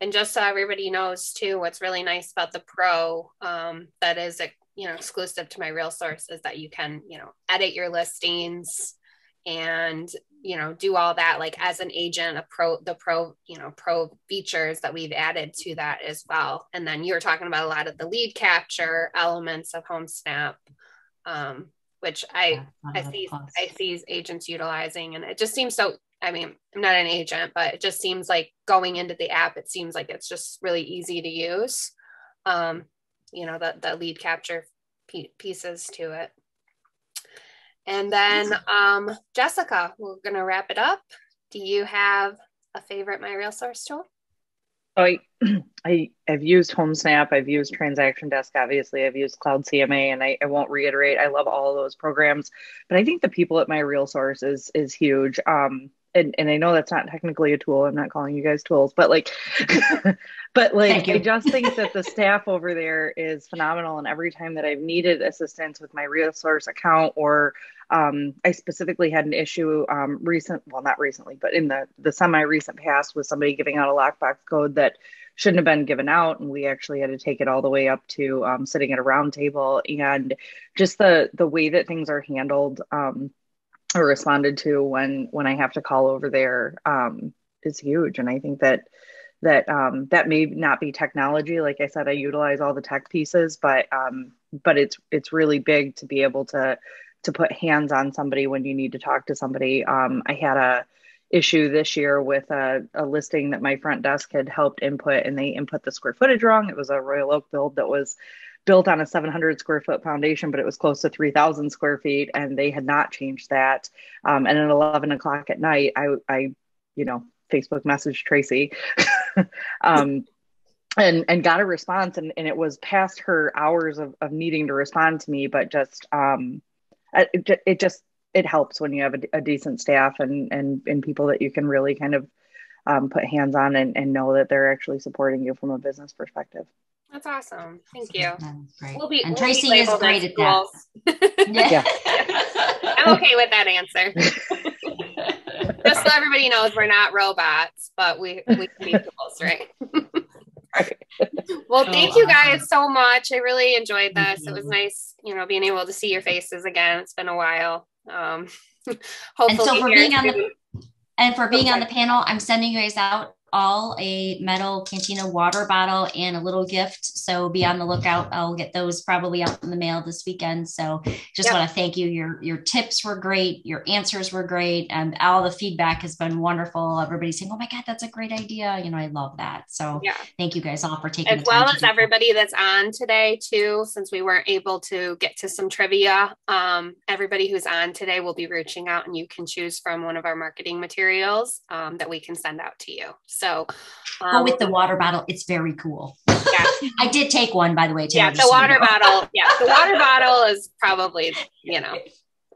And just so everybody knows too, what's really nice about the pro um, that is, you know, exclusive to MiRealSource is that you can, you know, edit your listings, and you know do all that like as an agent a pro the pro you know pro features that we've added to that as well. And then you're talking about a lot of the lead capture elements of HomeSnap um, which i i see i see agents utilizing. And it just seems so i mean i'm not an agent but it just seems like going into the app it seems like it's just really easy to use um, you know the, the lead capture pieces to it and then, um, Jessica, we're going to wrap it up. Do you have a favorite MiRealSource tool? I, *clears throat* I have used HomeSnap. I've used Transaction Desk. Obviously, I've used Cloud CMA, and I, I won't reiterate. I love all those programs, but I think the people at MiRealSource is is huge. Um, and, and I know that's not technically a tool. I'm not calling you guys tools, but like, *laughs* but like, I just think that the staff over there is phenomenal. And every time that I've needed assistance with MiRealSource account, or um, I specifically had an issue um, recent, well, not recently, but in the the semi recent past, with somebody giving out a lockbox code that shouldn't have been given out, and we actually had to take it all the way up to um, sitting at a round table, and just the the way that things are handled. Um, or responded to when when I have to call over there um, is huge, and I think that that um, that may not be technology. Like I said, I utilize all the tech pieces, but um, but it's it's really big to be able to to put hands on somebody when you need to talk to somebody. Um, I had a issue this year with a, a listing that my front desk had helped input, and they input the square footage wrong. It was a Royal Oak build that was built on a 700 square foot foundation, but it was close to 3,000 square feet, and they had not changed that. Um, and at 11 o'clock at night, I, I, you know, Facebook messaged Tracy, *laughs* um, and and got a response and, and it was past her hours of, of needing to respond to me but just um it, it just it helps when you have a, a, decent staff and and and people that you can really kind of um, put hands on and, and know that they're actually supporting you from a business perspective that's awesome. Thank you. We'll be, and we'll Tracy is great at that. *laughs* yeah. *laughs* I'm okay with that answer. *laughs* Just so everybody knows we're not robots, but we, we can be tools, right? well, thank you guys so much. I really enjoyed this. It was nice, you know, being able to see your faces again. It's been a while. Um, hopefully, and so for being on the and for being okay. on the panel, I'm sending you guys out all a metal cantina water bottle and a little gift. So be on the lookout. I'll get those probably out in the mail this weekend. So just yep. want to thank you. Your your tips were great. Your answers were great, and all the feedback has been wonderful. Everybody's saying, "Oh my god, that's a great idea." You know, I love that. So yeah. thank you guys all for taking as well as everybody that's on today too. Since we weren't able to get to some trivia, um, everybody who's on today will be reaching out, and you can choose from one of our marketing materials um, that we can send out to you. So um, oh, with the water bottle, it's very cool. Yeah. *laughs* I did take one, by the way. yeah, the water bottle. Yeah, the water *laughs* bottle is probably, you know,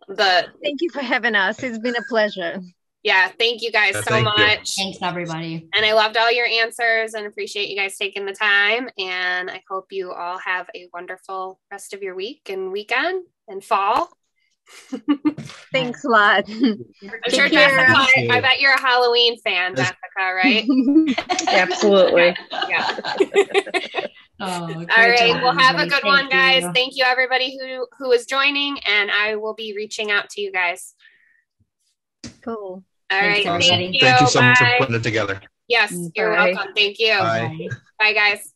the. Thank you for having us. It's been a pleasure. Yeah, thank you guys yeah, so much. You. Thanks, everybody. And I loved all your answers and appreciate you guys taking the time. And I hope you all have a wonderful rest of your week and weekend and fall. *laughs* Thanks a lot. I'm sure Jessica, I, I, bet you're a Halloween fan, Jessica, right? *laughs* Absolutely. *laughs* Yeah. oh, All right. Well, have a good Thank one, guys. You. Thank you, everybody who who is joining, and I will be reaching out to you guys. Cool. All Thanks, right. Thank you. Thank you so Bye. much for putting it together. Yes, mm, you're Bye. welcome. Thank you. Bye. Bye, guys.